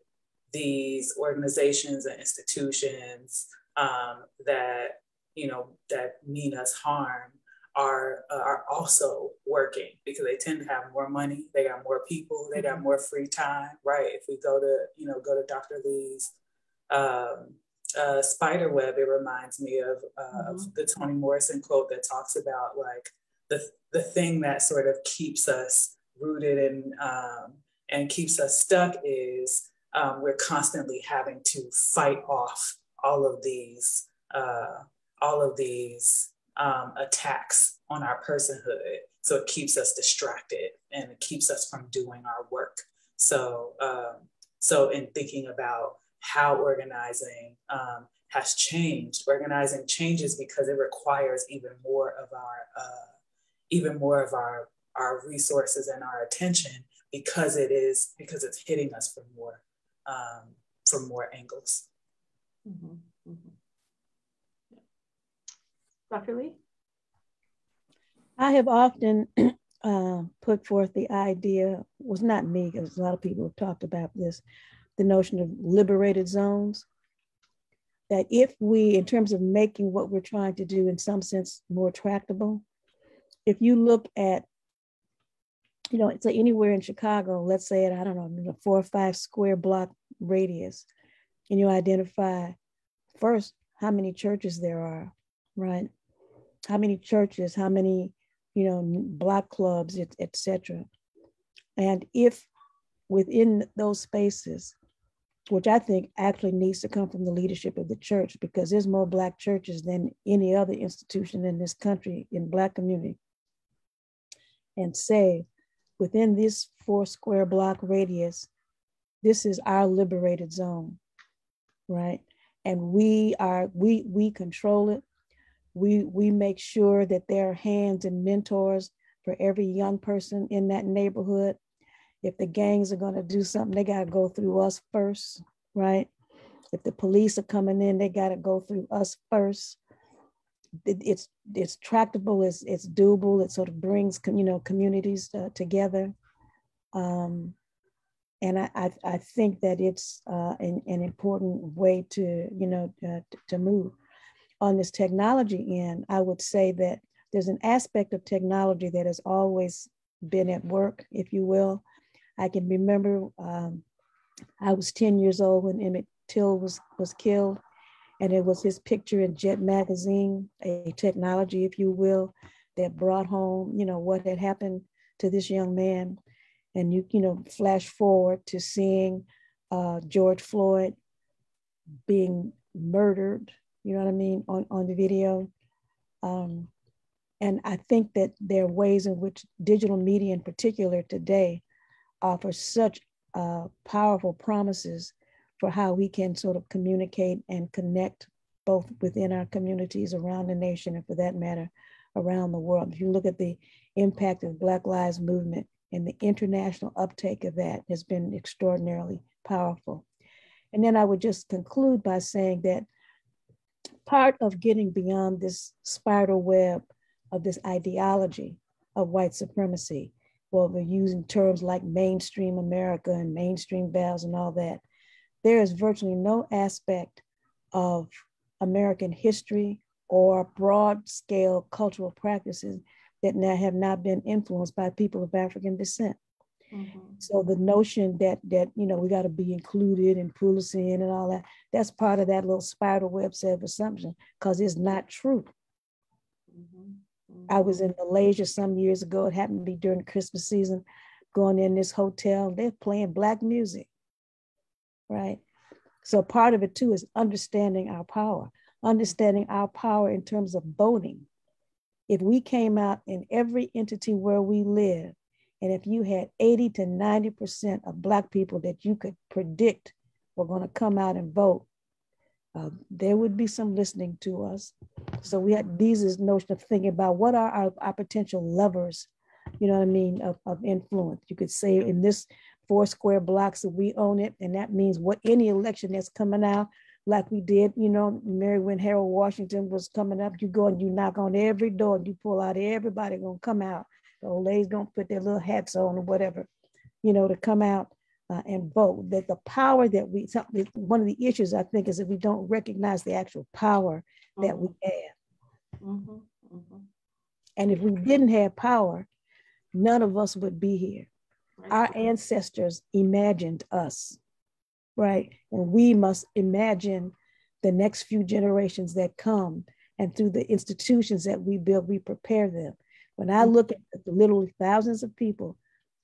[SPEAKER 5] these organizations and institutions um, that you know that mean us harm are uh, are also working because they tend to have more money, they got more people, they got mm-hmm. more free time, right? If we go to you know go to Dr. Lee's um, uh, spider web, it reminds me of, uh, mm-hmm. the Toni Morrison quote that talks about like the, the thing that sort of keeps us rooted and, um, and keeps us stuck is um, we're constantly having to fight off all of these, uh, all of these um, attacks on our personhood. So it keeps us distracted and it keeps us from doing our work. So, um, so in thinking about how organizing um, has changed. Organizing changes because it requires even more of our uh, even more of our our resources and our attention because it is because it's hitting us from more um, from more angles.
[SPEAKER 2] Mm-hmm. Mm-hmm. Dr. Lee?
[SPEAKER 3] I have often uh, put forth the idea, was not me, because a lot of people have talked about this, the notion of liberated zones. That if we, in terms of making what we're trying to do in some sense more tractable, if you look at, you know, say anywhere in Chicago, let's say at, I don't know, a four or five square block radius, and you identify first how many churches there are, right? How many churches, how many, you know, black clubs, etc. And if within those spaces which I think actually needs to come from the leadership of the church because there's more Black churches than any other institution in this country in Black community. And say, within this four square block radius, this is our liberated zone, right? And we are, we, we control it. We, we make sure that there are hands and mentors for every young person in that neighborhood if the gangs are going to do something, they got to go through us first, right? If the police are coming in, they got to go through us first. It, it's it's tractable, it's it's doable. It sort of brings you know communities uh, together, um, and I, I, I think that it's uh, an, an important way to you know uh, to move. On this technology end, I would say that there's an aspect of technology that has always been at work, if you will, I can remember um, I was 10 years old when Emmett Till was, was killed, and it was his picture in Jet Magazine, a technology, if you will, that brought home, you know, what had happened to this young man. and you, you know, flash forward to seeing uh, George Floyd being murdered, you know what I mean, on, on the video. Um, and I think that there are ways in which digital media in particular today offers such uh, powerful promises for how we can sort of communicate and connect both within our communities around the nation and for that matter, around the world. If you look at the impact of Black Lives Movement and the international uptake of that has been extraordinarily powerful. And then I would just conclude by saying that part of getting beyond this spider web of this ideology of white supremacy, well, we're using terms like mainstream America and mainstream values and all that. There is virtually no aspect of American history or broad scale cultural practices that now have not been influenced by people of African descent. Mm-hmm. So the notion that that you know we got to be included and pull us in and all that that's part of that little spider web set of assumption because it's not true. Mm-hmm. I was in Malaysia some years ago. It happened to be during Christmas season. Going in this hotel, they're playing black music, right? So part of it too is understanding our power, understanding our power in terms of voting. If we came out in every entity where we live and if you had 80 to 90% of Black people that you could predict were going to come out and vote, uh, there would be some listening to us. So we had these is notion of thinking about what are our, our potential levers, you know what I mean, of, of influence. You could say in this four square blocks that we own it, and that means what any election that's coming out, like we did, you know, Mary when Harold Washington was coming up, you go and you knock on every door, and you pull out everybody gonna come out the old ladies gonna put their little hats on or whatever, you know, to come out uh, and vote. That the power that we, one of the issues I think is that we don't recognize the actual power that we mm-hmm. have. Mm-hmm. Mm-hmm. And if we didn't have power, none of us would be here. Our ancestors imagined us, right? And we must imagine the next few generations that come. And through the institutions that we build, we prepare them. When I look at the literally thousands of people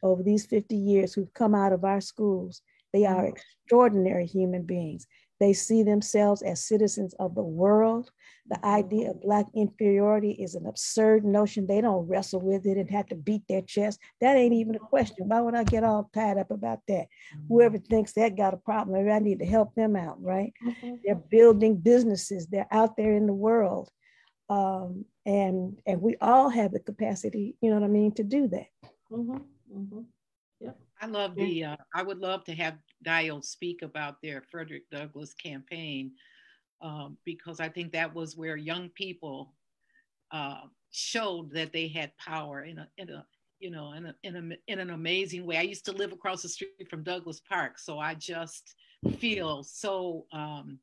[SPEAKER 3] over these 50 years who've come out of our schools, they are mm-hmm. extraordinary human beings. They see themselves as citizens of the world. The idea of Black inferiority is an absurd notion. They don't wrestle with it and have to beat their chest. That ain't even a question. Why would I get all tied up about that? Whoever thinks that got a problem, I need to help them out, right? Mm-hmm. They're building businesses, they're out there in the world. Um, and and we all have the capacity you know what i mean to do that mm-hmm.
[SPEAKER 4] Mm-hmm. Yeah. I love the. Uh, I would love to have Dayo speak about their Frederick Douglass campaign um, because I think that was where young people uh, showed that they had power in a, in a you know in a, in a in an amazing way. I used to live across the street from Douglass Park, so I just feel so um,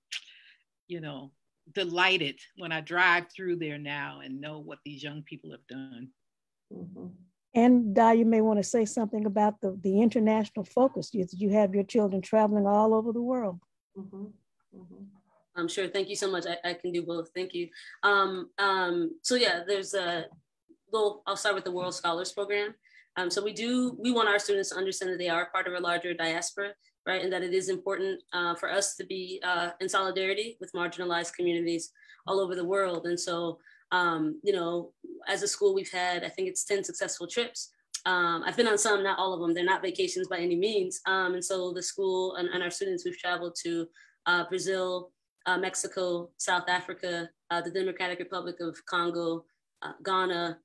[SPEAKER 4] you know delighted when I drive through there now and know what these young people have done.
[SPEAKER 3] Mm-hmm. And Di, you may want to say something about the, the international focus. You, you have your children traveling all over the world. Mm-hmm.
[SPEAKER 6] Mm-hmm. I'm sure. Thank you so much. I, I can do both. Thank you. Um, um, so yeah, there's a little, I'll start with the World Scholars Program. Um, so we do, we want our students to understand that they are part of a larger diaspora right? And that it is important uh, for us to be uh, in solidarity with marginalized communities all over the world. And so, um, you know, as a school, we've had, I think it's 10 successful trips. Um, I've been on some, not all of them. They're not vacations by any means. Um, and so the school and, and, our students, we've traveled to uh, Brazil, uh, Mexico, South Africa, uh, the Democratic Republic of Congo, uh, Ghana,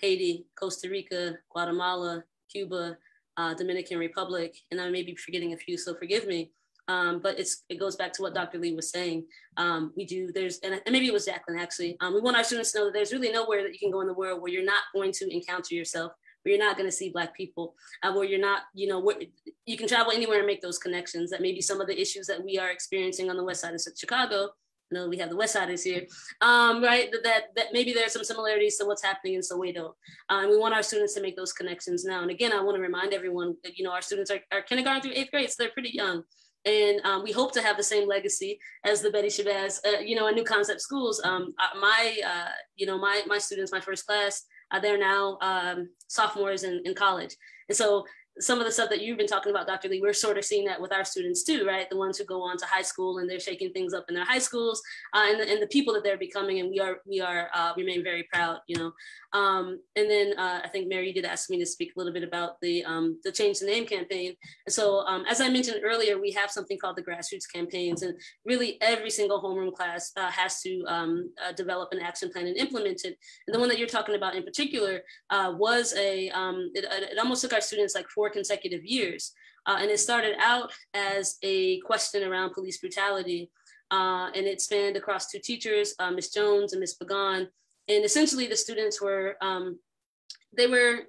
[SPEAKER 6] Haiti, Costa Rica, Guatemala, Cuba, uh, Dominican Republic, and I may be forgetting a few, so forgive me. Um, but it's it goes back to what Dr. Lee was saying. Um, we do there's and, and, maybe it was Jacqulyn actually. Um, we want our students to know that there's really nowhere that you can go in the world where you're not going to encounter yourself, where you're not going to see Black people, uh, where you're not you know where you can travel anywhere and make those connections. That maybe some of the issues that we are experiencing on the west side of Chicago know we have the West Siders here, um, right? That, that maybe there's some similarities to what's happening in Soweto. and we want our students to make those connections now. And again, I want to remind everyone that, you know, our students are, are kindergarten through eighth grade, so they're pretty young. And um, we hope to have the same legacy as the Betty Shabazz, uh, you know, a new concept schools. Um, uh, my, uh, you know, my, my students, my first class, uh, they're now um, sophomores in, in college. And so some of the stuff that you've been talking about, Dr. Lee, we're sort of seeing that with our students too, right? The ones who go on to high school and they're shaking things up in their high schools uh, and, the, and the people that they're becoming. And we are, we are, uh, remain very proud, you know. Um, and then uh, I think Mary did ask me to speak a little bit about the, um, the Change the Name campaign. And so um, as I mentioned earlier, we have something called the grassroots campaigns and really every single homeroom class uh, has to um, uh, develop an action plan and implement it. And the one that you're talking about in particular uh, was a, um, it, it almost took our students like four consecutive years. Uh, and it started out as a question around police brutality. Uh, and it spanned across two teachers, uh, Ms. Jones and Ms. Pagan. And essentially the students were, um, they were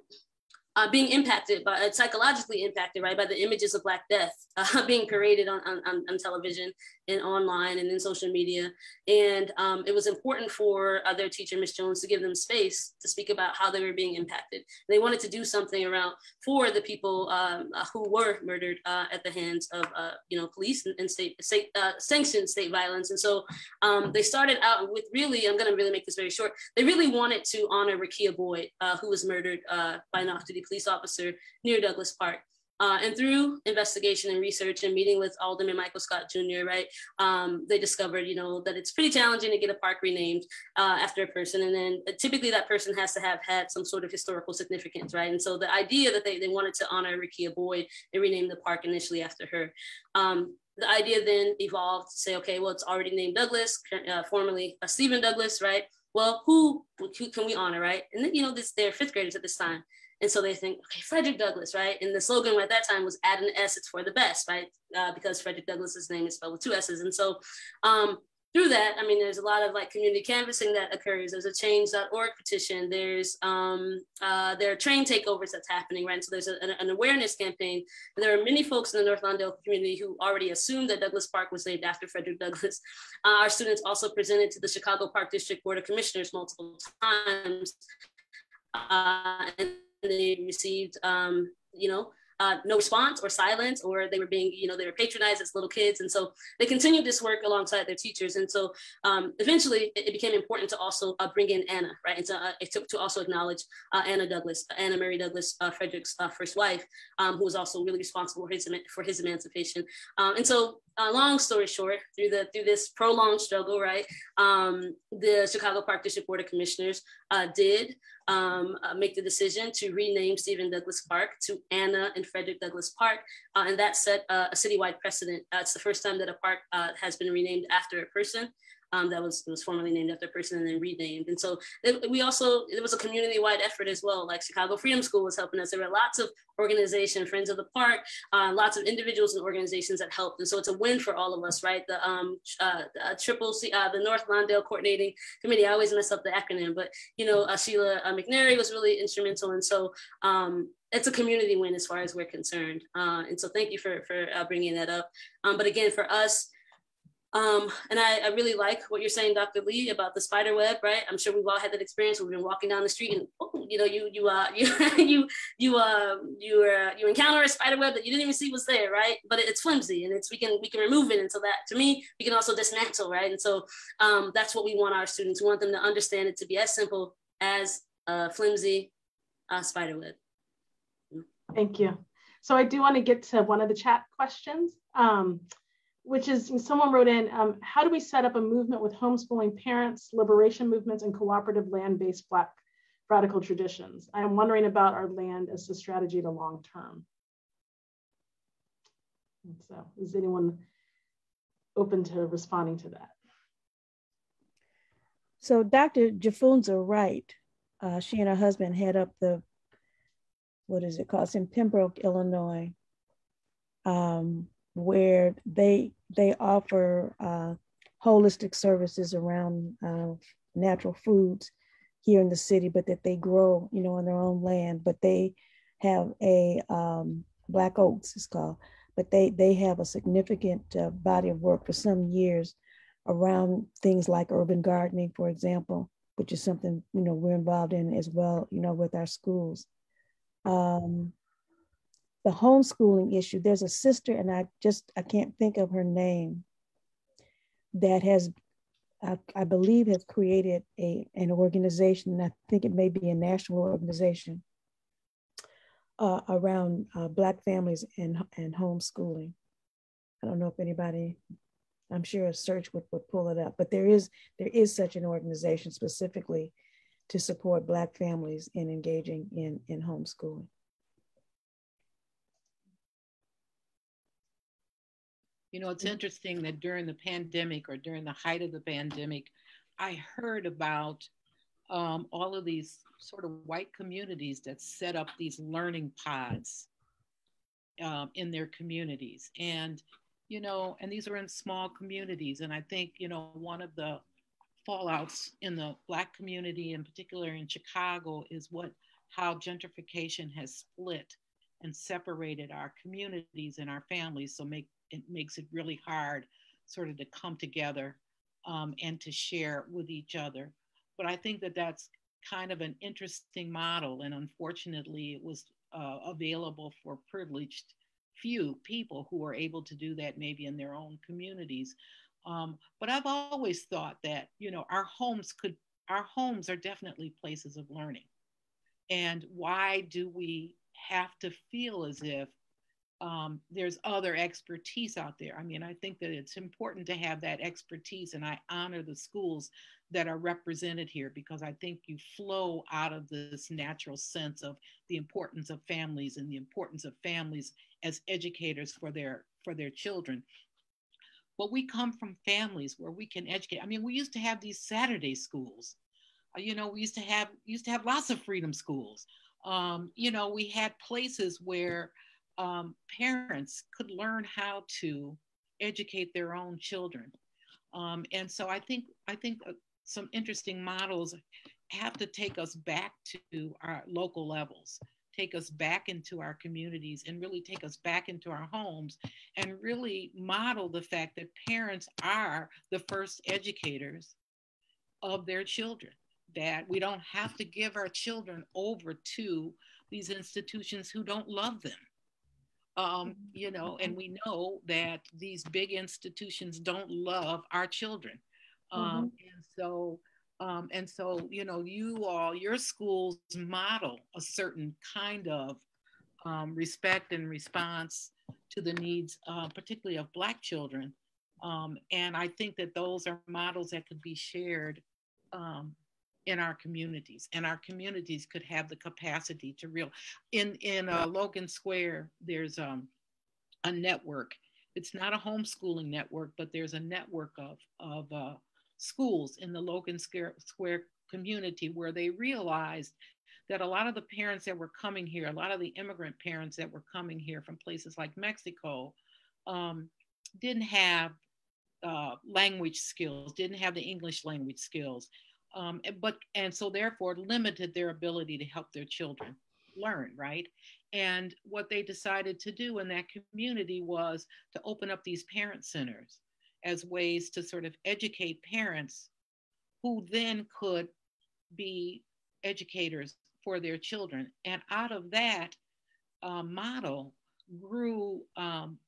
[SPEAKER 6] uh, being impacted by uh, psychologically impacted right by the images of black death uh, being paraded on, on, on, television and online and in social media. And um, it was important for uh, their teacher miss jones to give them space to speak about how they were being impacted. They wanted to do something around for the people um, uh, who were murdered uh, at the hands of you know police and, and state, state sanctioned state violence. And so um, they started out with really i'm going to really make this very short. They really wanted to honor Rekia boyd who was murdered by an off-duty police officer near Douglas Park. Uh, and through investigation and research and meeting with Alderman Michael Scott Jr., right, um, they discovered, you know, that it's pretty challenging to get a park renamed uh, after a person. And then uh, typically that person has to have had some sort of historical significance, right? And so the idea that they, they wanted to honor Rekia Boyd they renamed the park initially after her. Um, the idea then evolved to say, okay, well, it's already named Douglas, uh, formerly uh, Stephen Douglas, right? Well, who, who can we honor, right? And then, you know, this, they're fifth graders at this time. And so they think, okay, Frederick Douglass, right? And the slogan at that time was add an S, it's for the best, right? Uh, because Frederick Douglass's name is spelled with two S's. And so um, through that, I mean, there's a lot of like community canvassing that occurs. There's a change.org petition. There's um, uh, there are train takeovers that's happening, right? So there's a, an, awareness campaign. And there are many folks in the North Lawndale community who already assumed that Douglas Park was named after Frederick Douglass. Uh, our students also presented to the Chicago Park District Board of Commissioners multiple times. Uh, and they received, um, you know, uh, no response or silence, or they were being, you know, they were patronized as little kids. And so they continued this work alongside their teachers. And so um, eventually it, it, became important to also uh, bring in Anna, right? And so uh, it took to also acknowledge uh, Anna Douglass, Anna Mary Douglass, uh, Frederick's uh, first wife, um, who was also really responsible for his, for his emancipation. Um, and so long story short, through the through this prolonged struggle, right, um, the Chicago Park District Board of Commissioners did um, uh, make the decision to rename Stephen Douglas Park to Anna and Frederick Douglass Park. Uh, and that set uh, a citywide precedent. Uh, it's the first time that a park uh, has been renamed after a person um, that was was formerly named after a person and then renamed. And so it, we also it was a community wide effort as well. Like Chicago Freedom School was helping us. There were lots of organizations, Friends of the Park, uh, lots of individuals and organizations that helped. And so it's a win for all of us, right? The um uh, uh, triple C, uh, the North Lawndale Coordinating Committee. I always mess up the acronym, but you know uh, Sheila uh, McNary was really instrumental. And so um, it's a community win as far as we're concerned. Uh, and so thank you for, for uh, bringing that up. Um, but again, for us, um, and I, I, really like what you're saying, Dr. Lee, about the spider web, right? I'm sure we've all had that experience. Where we've been walking down the street and, oh, you know, you you uh you you you uh you uh, you encounter a spider web that you didn't even see was there, right? But it's flimsy and it's we can we can remove it. And so that to me, we can also dismantle, right? And so um, that's what we want our students. We want them to understand it to be as simple as a flimsy uh, spider web.
[SPEAKER 2] Thank you. So I do want to get to one of the chat questions. Um, which is someone wrote in, um, how do we set up a movement with homeschooling parents, liberation movements, and cooperative land-based Black radical traditions? I am wondering about our land as a strategy to long term. so is anyone open to responding to that?
[SPEAKER 3] So Dr. Jifunza Wright, uh, she and her husband head up the, what is it called? In Pembroke, Illinois. Um, where they they offer uh, holistic services around uh, natural foods here in the city, but that they grow, you know, on their own land. But they have a um, black oaks, it's called. But they they have a significant uh, body of work for some years around things like urban gardening, for example, which is something you know we're involved in as well, you know, with our schools. Um, the homeschooling issue, there's a sister, and I just I can't think of her name, that has, I, I believe, has created a an organization. And I think it may be a national organization uh, around uh, Black families and, and homeschooling. I don't know if anybody, I'm sure a search would, would pull it up, but there is, there is such an organization specifically to support Black families in engaging in, in homeschooling.
[SPEAKER 4] You know, it's interesting that during the pandemic or during the height of the pandemic, I heard about um, all of these sort of white communities that set up these learning pods um, in their communities. And, you know, and these are in small communities. And I think, you know, one of the fallouts in the Black community, in particular in Chicago, is what how gentrification has split and separated our communities and our families. So make it makes it really hard sort of to come together um, and to share with each other. But I think that that's kind of an interesting model. And unfortunately, it was uh, available for privileged few people who are able to do that maybe in their own communities. Um, but I've always thought that, you know, our homes could, our homes are definitely places of learning. And why do we have to feel as if um, there's other expertise out there. I mean, I think that it's important to have that expertise, and I honor the schools that are represented here because I think you flow out of this natural sense of the importance of families and the importance of families as educators for their for their children. But we come from families where we can educate. I mean, we used to have these Saturday schools. Uh, you know, we used to have used to have lots of freedom schools. Um, you know, we had places where um, parents could learn how to educate their own children. Um, and so I think I think uh, some interesting models have to take us back to our local levels, take us back into our communities, and really take us back into our homes, and really model the fact that parents are the first educators of their children. That we don't have to give our children over to these institutions who don't love them um, you know, and we know that these big institutions don't love our children. Um, mm-hmm. And so, um, and so, you know, you all, your schools model a certain kind of um, respect and response to the needs, uh, particularly of Black children. Um, and I think that those are models that could be shared um, in our communities and our communities could have the capacity to real in in uh, logan square there's um, a network. It's not a homeschooling network but there's a network of of uh, schools in the logan square, square community where they realized that a lot of the parents that were coming here a lot of the immigrant parents that were coming here from places like mexico um, didn't have uh, language skills didn't have the english language skills um, but and so therefore limited their ability to help their children learn right? And what they decided to do in that community was to open up these parent centers as ways to sort of educate parents who then could be educators for their children. And out of that uh, model grew um,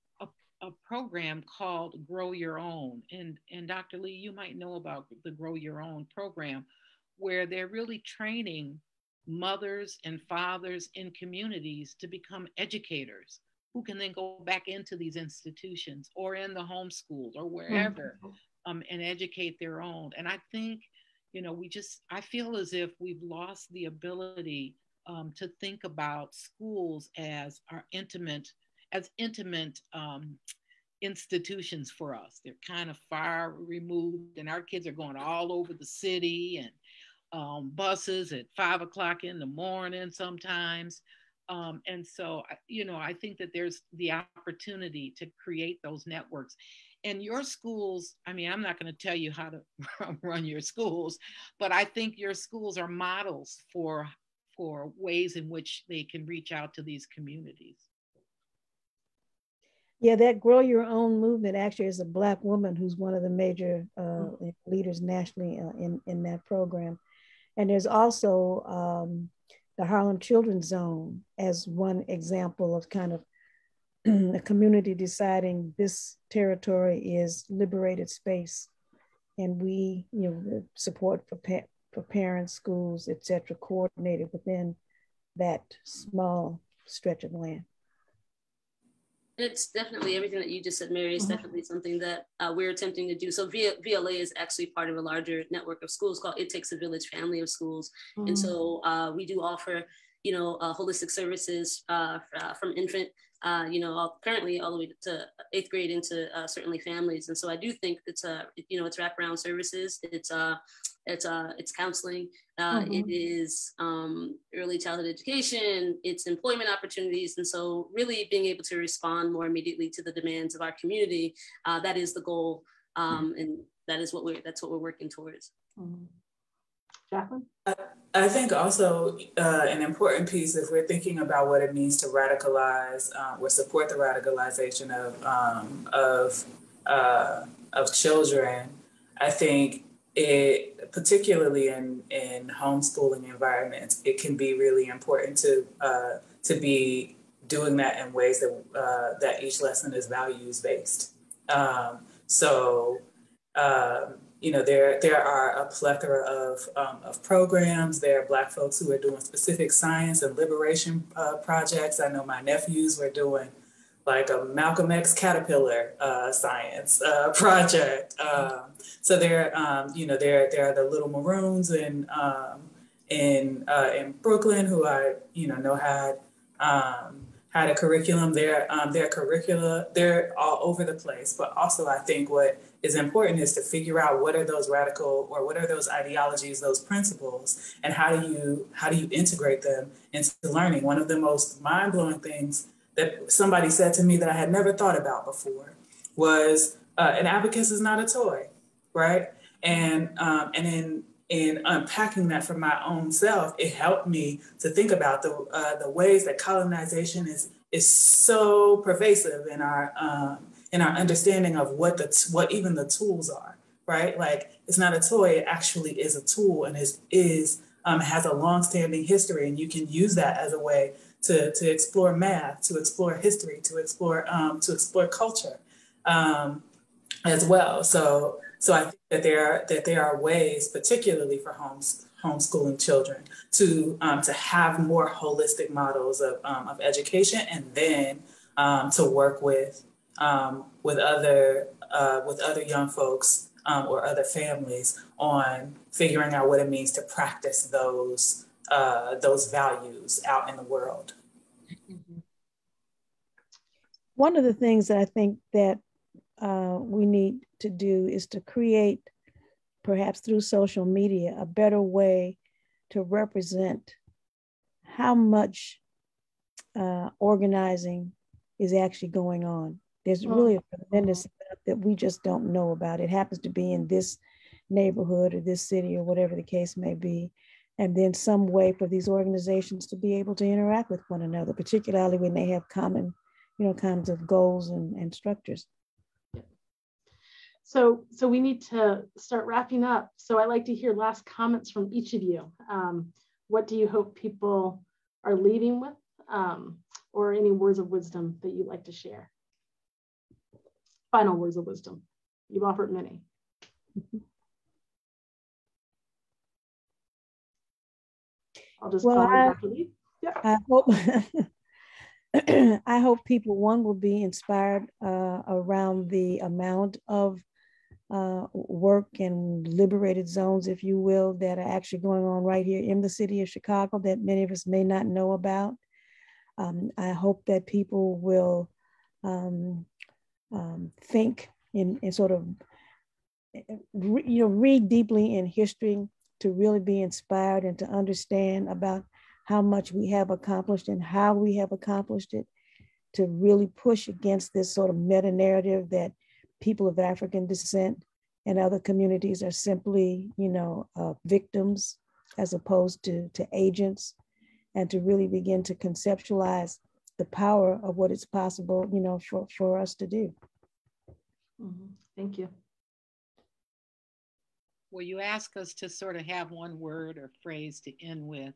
[SPEAKER 4] a program called Grow Your Own. And, and Dr. Lee, you might know about the Grow Your Own program, where they're really training mothers and fathers in communities to become educators who can then go back into these institutions or in the homeschooled or wherever mm-hmm. um, and educate their own. And I think, you know, we just, I feel as if we've lost the ability um, to think about schools as our intimate as intimate um, institutions for us. They're kind of far removed, and our kids are going all over the city and um, buses at five o'clock in the morning sometimes. Um, and so, you know, I think that there's the opportunity to create those networks. And your schools, I mean, I'm not going to tell you how to run your schools, but I think your schools are models for for ways in which they can reach out to these communities.
[SPEAKER 3] Yeah, that grow your own movement actually is a black woman who's one of the major uh, mm-hmm. leaders nationally uh, in in that program, and there's also um, the Harlem Children's Zone as one example of kind of a community deciding this territory is liberated space, and we you know support for pa- for parents, schools, etc., coordinated within that small stretch of land.
[SPEAKER 6] It's definitely everything that you just said, Mary, is mm-hmm. definitely something that uh, we're attempting to do. So v- VLA is actually part of a larger network of schools called It Takes a Village Family of Schools. Mm-hmm. And so uh, we do offer, you know, uh, holistic services uh, uh, from infant uh, you know, currently all the way to eighth grade into uh, certainly families. And so I do think it's a, you know, it's wraparound services. It's uh, it's uh, it's counseling. Uh, mm-hmm. it is um, early childhood education. It's employment opportunities. And so really being able to respond more immediately to the demands of our community. Uh, that is the goal, um, mm-hmm. and that is what we're that's what we're working towards.
[SPEAKER 2] Mm-hmm. Jacqulyn.
[SPEAKER 5] I think also uh, an important piece, if we're thinking about what it means to radicalize uh, or support the radicalization of um, of uh, of children, I think it, particularly in in homeschooling environments, it can be really important to uh, to be doing that in ways that uh, that each lesson is values based. Um, so. Um, you know, there there are a plethora of, um, of programs. There are Black folks who are doing specific science and liberation uh, projects. I know my nephews were doing like a Malcolm X Caterpillar uh, science uh, project. Um, so there, um, you know, there there are the Little Maroons in um, in uh, in Brooklyn who I you know know had um, had a curriculum. Their um, their curricula they're all over the place. But also, I think what is important is to figure out what are those radical or what are those ideologies, those principles, and how do you how do you integrate them into learning? One of the most mind blowing things that somebody said to me that I had never thought about before was uh, an abacus is not a toy, right? And um, and in in unpacking that for my own self, it helped me to think about the uh, the ways that colonization is is so pervasive in our um, in our understanding of what the what even the tools are, right? Like it's not a toy; it actually is a tool, and is is um, has a long-standing history, and you can use that as a way to to explore math, to explore history, to explore um, to explore culture um, as well. So so I think that there are that there are ways, particularly for homes homeschooling children, to um, to have more holistic models of um, of education, and then um, to work with um, with other uh, with other young folks or other families on figuring out what it means to practice those uh, those values out in the world.
[SPEAKER 3] One of the things that I think that uh, we need to do is to create, perhaps through social media, a better way to represent how much uh, organizing is actually going on. There's mm-hmm. really a tremendous amount that we just don't know about. It happens to be in this neighborhood or this city or whatever the case may be. And then some way for these organizations to be able to interact with one another, particularly when they have common, you know, kinds of goals and, and structures.
[SPEAKER 2] So, so we need to start wrapping up. So I'd like to hear last comments from each of you. Um, what do you hope people are leaving with um, or any words of wisdom that you'd like to share? Final words of wisdom. You've offered many. I'll just well, call I, you
[SPEAKER 3] Yep. I hope I hope people one will be inspired uh, around the amount of uh, work and liberated zones, if you will, that are actually going on right here in the city of Chicago that many of us may not know about. Um, I hope that people will um, um, think and, and sort of, re, you know, read deeply in history to really be inspired and to understand about how much we have accomplished and how we have accomplished it, to really push against this sort of meta narrative that people of African descent and other communities are simply, you know, uh, victims as opposed to, to agents, and to really begin to conceptualize the power of what is possible, you know, for, for us to do.
[SPEAKER 2] Mm-hmm. Thank you.
[SPEAKER 4] Well, you ask us to sort of have one word or phrase to end with.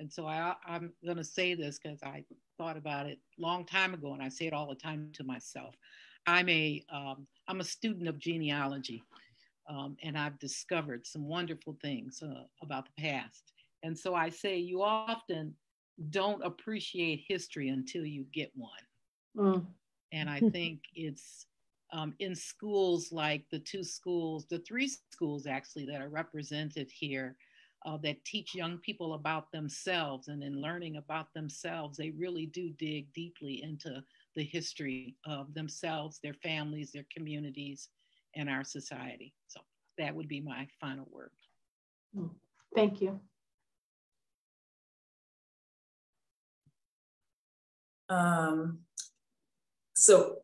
[SPEAKER 4] And so I, I'm going to say this because I thought about it a long time ago, and I say it all the time to myself. I'm a um, I'm a student of genealogy, um, and I've discovered some wonderful things uh, about the past. And so I say, you often don't appreciate history until you get one.
[SPEAKER 2] Mm.
[SPEAKER 4] And I think it's um, in schools like the two schools, the three schools actually that are represented here uh, that teach young people about themselves. And in learning about themselves, they really do dig deeply into the history of themselves, their families, their communities, and our society. So that would be my final word.
[SPEAKER 2] Mm. Thank you.
[SPEAKER 5] Um, so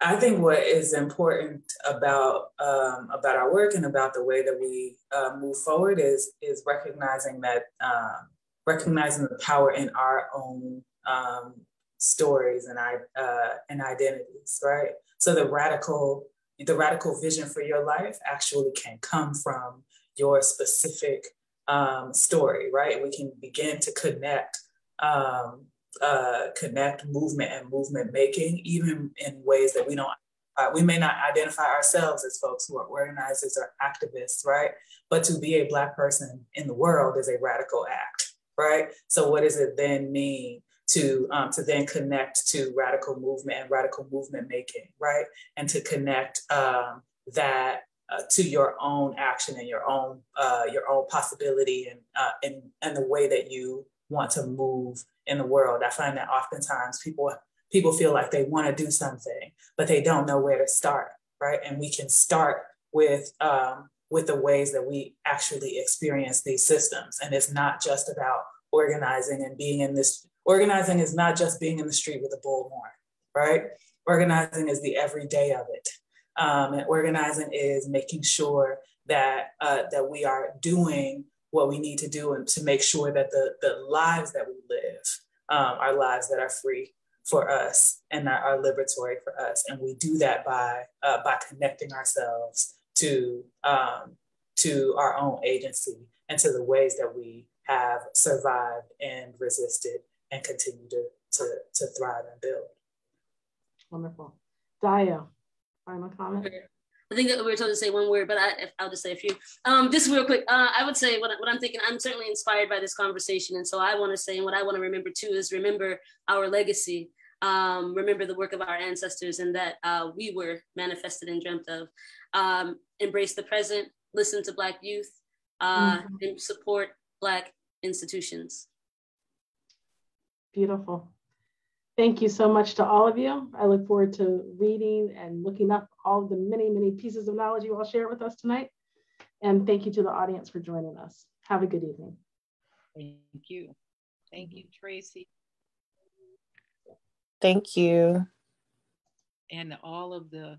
[SPEAKER 5] I think what is important about um, about our work and about the way that we uh, move forward is is recognizing that um, recognizing the power in our own um, stories and I uh, and identities, right? So the radical the radical vision for your life actually can come from your specific um, story, right? We can begin to connect um, uh, connect movement and movement making, even in ways that we don't, uh, we may not identify ourselves as folks who are organizers or activists, right? But to be a Black person in the world is a radical act, right? So what does it then mean to um, to then connect to radical movement and radical movement making, right? And to connect um, that uh, to your own action and your own uh, your own possibility and uh, and and the way that you want to move in the world. I find that oftentimes people people feel like they want to do something, but they don't know where to start, right? And we can start with um, with the ways that we actually experience these systems, and it's not just about organizing and being in this. Organizing is not just being in the street with a bullhorn, right? Organizing is the everyday of it, um, and organizing is making sure that uh, that we are doing what we need to do and to make sure that the, the lives that we live um, are lives that are free for us and that are liberatory for us. And we do that by, uh, by connecting ourselves to, um, to our own agency and to the ways that we have survived and resisted and continue to, to, to thrive and build.
[SPEAKER 2] Wonderful. Dayo, final comment?
[SPEAKER 6] I think that we were told to say one word, but I, will just say a few. Um, just real quick, uh, I would say what, what I'm thinking, I'm certainly inspired by this conversation. And so I want to say, and what I want to remember too is remember our legacy, um, remember the work of our ancestors and that uh, we were manifested and dreamt of. Um, embrace the present, listen to Black youth, uh, mm-hmm. and support Black institutions.
[SPEAKER 2] Beautiful. Thank you so much to all of you. I look forward to reading and looking up all the many, many pieces of knowledge you all share with us tonight. And thank you to the audience for joining us. Have a good evening.
[SPEAKER 4] Thank you. Thank you, Tracy.
[SPEAKER 10] Thank you.
[SPEAKER 4] And all of the